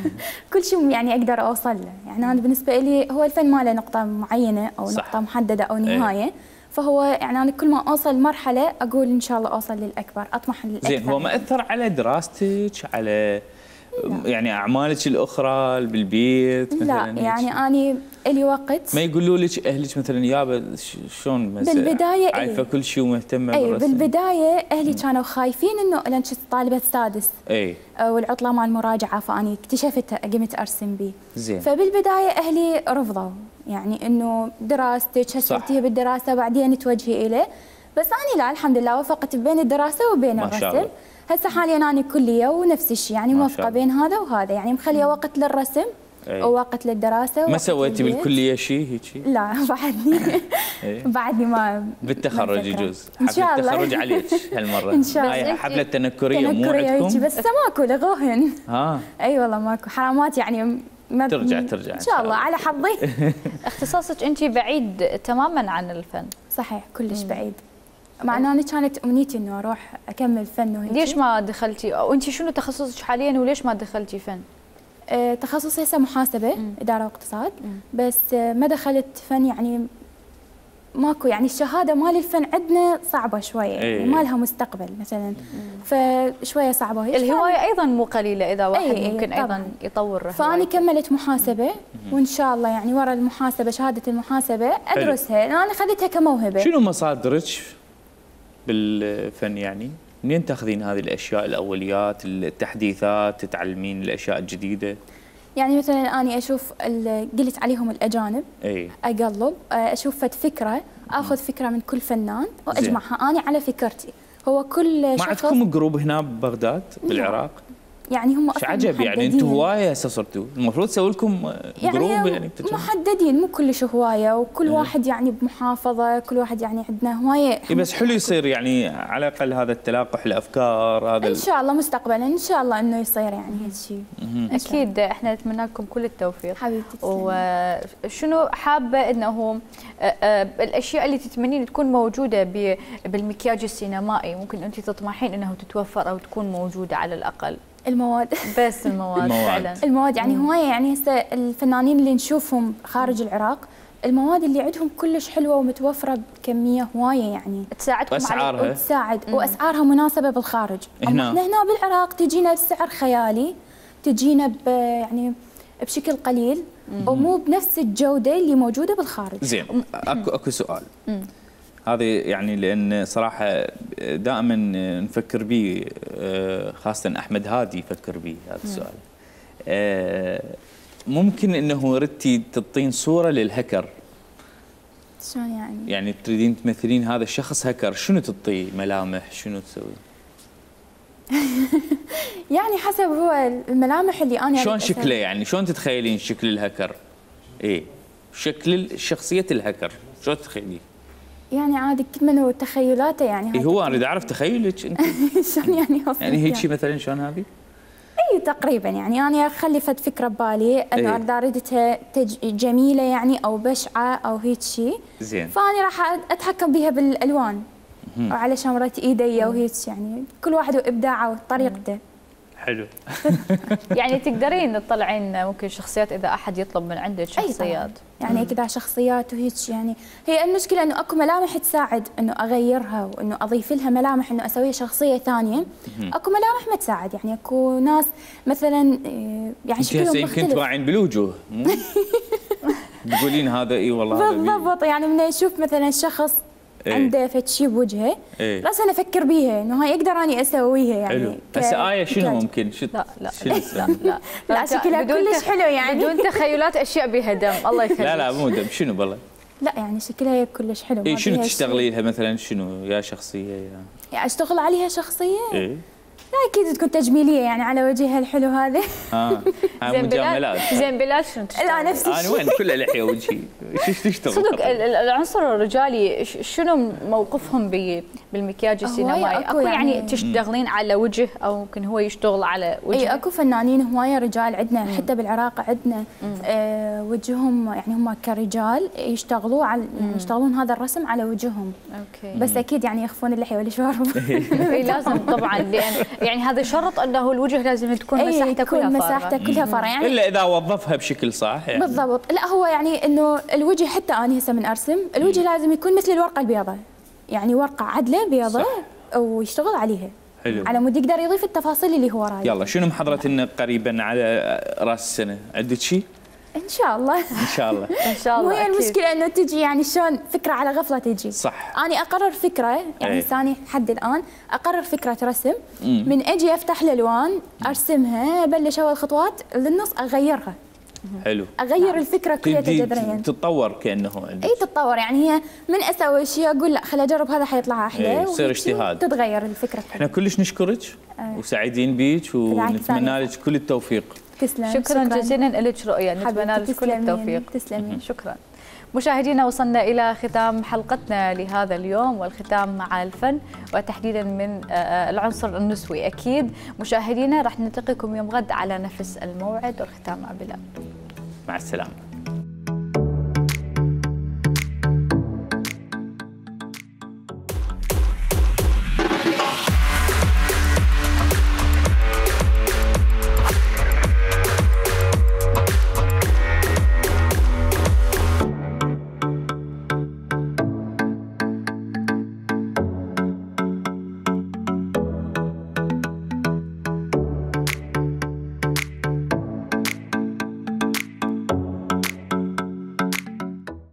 كل شيء يعني أقدر أوصل له. يعني أنا بالنسبة لي هو الفن ما له نقطة معينة أو صح. نقطة محددة أو إيه. نهاية. فهو يعني أنا كل ما أوصل مرحلة أقول إن شاء الله أوصل للأكبر أطمح للاكبر زين هو ما اثر على دراستك على يعني أعمالك الأخرى بالبيت مثلا لا؟ يعني أني إلي وقت. ما يقولوا لك أهلك مثلا يابا شلون مثلا؟ إيه. عارفة كل شيء ومهتمة إي بالبداية أهلي كانوا خايفين إنه لأن كنت طالبة سادس إي. والعطله مال المراجعه فأني اكتشفت قمت أرسم بيه زين. فبالبداية أهلي رفضوا. يعني إنه دراستك هسه بالدراسة بعدين توجهي إليه. بس أنا لا الحمد لله وفقت بين الدراسة وبين ما شاء الرسم. الله. هسه حاليا أنا كلية ونفس الشيء يعني موفقه. بين هذا وهذا يعني مخلية وقت للرسم أي. ووقت للدراسة ما سويتي. بالكلية شيء هيك لا بعدني إيه. بعدني ما بالتخرج. يجوز إن شاء الله. التخرج عليك هالمرة إن شاء الله. هاي حفله تنكرية مو عندكم بس ماكو لغوهن ها أي والله ماكو حرامات يعني ما ترجع- ترجع إن إن شاء الله. على حظي اختصاصك انت بعيد تماما عن الفن صحيح كلش بعيد مع ان أنا كانت أمنيتي إنه أروح أكمل فن وهيك. ليش ما دخلتي؟ أو انت شنو تخصصك حاليا وليش ما دخلتي فن؟ آه تخصصي هسه محاسبة إدارة واقتصاد. بس آه ما دخلت فن يعني ماكو يعني الشهادة مال الفن عندنا صعبة شوية يعني إيه. ما لها مستقبل مثلا. فشوية صعبة هيك. الهواية أيضا مو قليلة إذا واحد إي إي ممكن طبعاً. أيضا يطور هوايته. كملت محاسبة وإن شاء الله يعني ورا المحاسبة شهادة المحاسبة أدرسها. لأن أنا أخذتها كموهبة. شنو مصادرك؟ بالفن يعني؟ منين تاخذين هذه الأشياء الأوليات التحديثات تتعلمين الأشياء الجديدة؟ يعني مثلا أشوف ال- قلت عليهم الأجانب إي أقلب أشوف فد فكرة أخذ فكرة من كل فنان وأجمعها أنا على فكرتي هو كل ما شخص عندكم group هنا ببغداد بالعراق؟ يعني هم إيش أصلاً عجب يعني محددين. أنتم هواية هسه صرتوا المفروض تسوي لكم group يعني, يعني. محددين مو كلش هواية وكل واحد يعني بمحافظة كل واحد يعني عندنا هواية. إي بس حلو يصير يعني على الأقل هذا التلاقح الأفكار هذا ال- شاء الله مستقبلا إن شاء الله إنه يصير يعني هالشيء أكيد إحنا نتمنى لكم كل التوفيق. حبيبتي تسلمي. وشنو حابة إنه الأشياء اللي تتمنين تكون موجودة بالمكياج السينمائي ممكن أنت تطمحين إنه تتوفر أو تكون موجودة على الأقل. المواد. بس المواد, المواد. فعلا. المواد يعني هواية يعني هسه الفنانين اللي نشوفهم خارج العراق المواد اللي عندهم كلش حلوة ومتوفرة بكمية هواية يعني. تساعدكم على وأسعارها؟ وتساعد. وأسعارها مناسبة بالخارج. هنا. إحنا هنا بالعراق تجينا بسعر خيالي تجينا ب يعني بشكل قليل ومو بنفس الجودة اللي موجودة بالخارج. زين اكو أكو سؤال. هذا يعني لأن صراحة دائما نفكر به آه، خاصة أحمد هادي يفكر به هذا السؤال. آه، ممكن إنه ردتي تعطين صورة للهكر. شلون يعني؟ يعني تريدين تمثلين هذا الشخص هكر شنو تعطيه ملامح؟ شنو تسوي؟ يعني حسب هو الملامح اللي أنا شلون شكله يعني؟ شلون تتخيلين شكل الهكر؟ إيه شكل شخصية الهكر. شلون تتخيليه يعني عادي كل من هو تخيلاته يعني إيه هو اريد أعرف تخيلك أنت. شلون يعني يعني هيك يعني. مثلا شلون هذه؟ اي تقريبا يعني أنا اخلي فد فكرة ببالي إنه إيه. اريد اردتها تج... جميلة يعني أو بشعة أو هيك شيء زين. فاني راح أتحكم بها بالألوان. وعلى شمرة إيدي وهيك يعني. كل واحد وإبداعه وطريقته. حلو. يعني تقدرين تطلعين ممكن شخصيات إذا أحد يطلب من عندك شخصيات. يعني كذا شخصيات وهيك يعني. هي المشكلة إنه أكو ملامح تساعد إنه أغيرها وإنه أضيف لها ملامح إنه اسويها شخصية ثانية. أكو ملامح ما تساعد. يعني أكو ناس مثلا إيه، يعني شكلهم يمكن تراعين بالوجوه؟ تقولين هذا إي والله. بالضبط. يعني من يشوف مثلا شخص إيه. عنده فد شيء بوجهه إيه. راسا أفكر بيها إنه هاي أقدر أني أسويها يعني حلو. ك- هسه آية شنو. ممكن؟ شو لا لا شنو لا لا لا، شكلها كلش حلو يعني. بدون تخيلات أشياء بها دم. الله يخليك. لا لا مو دم. شنو بالله؟ لا يعني شكلها كلش حلو اي شنو تشتغلي لها مثلا؟ شنو؟ يا شخصية يا. يعني أشتغل عليها شخصيه إيه. لا أكيد تكون تجميلية يعني على وجهها الحلو هذا. آه هاي زين مجاملات. زين بلال شنو تشتغل؟ لا نفس أنا الشيء وين؟ كله لحيه وجهي. شو تشتغل؟ صدق ال- ال- العنصر الرجالي ش- شنو موقفهم بالمكياج السينمائي؟ أكو أكو يعني يعني- تشتغلين على وجه أو ممكن هو يشتغل على إي وجه أكو فنانين هواية رجال عندنا حتى بالعراق عندنا. آه وجههم يعني هم كرجال يشتغلوا على يعني يشتغلون هذا الرسم على وجههم. okay. بس أكيد يعني يخفون اللحيه والشوارب إي لازم طبعا لأن يعني هذا شرط أنه الوجه لازم تكون اي مساحته كلها. مساحته كلها فارغة. يعني إلا إذا وظفها بشكل صح يعني. بالضبط. لا هو يعني إنه الوجه حتى أنا هسه من أرسم الوجه لازم يكون مثل الورقة البيضاء. يعني ورقة عدلة بيضاء ويشتغل عليها. حلو. على مود يقدر يضيف التفاصيل اللي هو رايد يلا شنو محضرة لنا قريبا على رأس السنة؟ عندك شيء إن شاء الله. إن شاء الله. إن شاء مو الله هي أكيد. المشكلة إنه تجي يعني شلون فكرة على غفلة تجي. صح. اني أقرر فكرة يعني إيه. ثاني حد الآن أقرر فكرة رسم من أجي أفتح الألوان أرسمها أبلش أول خطوات للنص أغيرها. حلو. أغير الفكرة كلها تبدي جذريا تتطور كأنه إي تتطور. يعني هي من أسوي شيء أقول لا خل أجرب هذا حيطلع أحلى. إيه، يصير اجتهاد. تتغير الفكرة إحنا كلش نشكرك وسعيدين بيك ونتمنى. لك كل التوفيق. تسلم شكرا جزيلا لك رؤيا نتمنى لك كل. التوفيق. تسلمين شكرا. مشاهدينا وصلنا إلى ختام حلقتنا لهذا اليوم والختام مع الفن وتحديدا من آه، العنصر النسوي. أكيد مشاهدينا راح نلتقيكم يوم غد على نفس الموعد والختام مع بلال مع السلامة.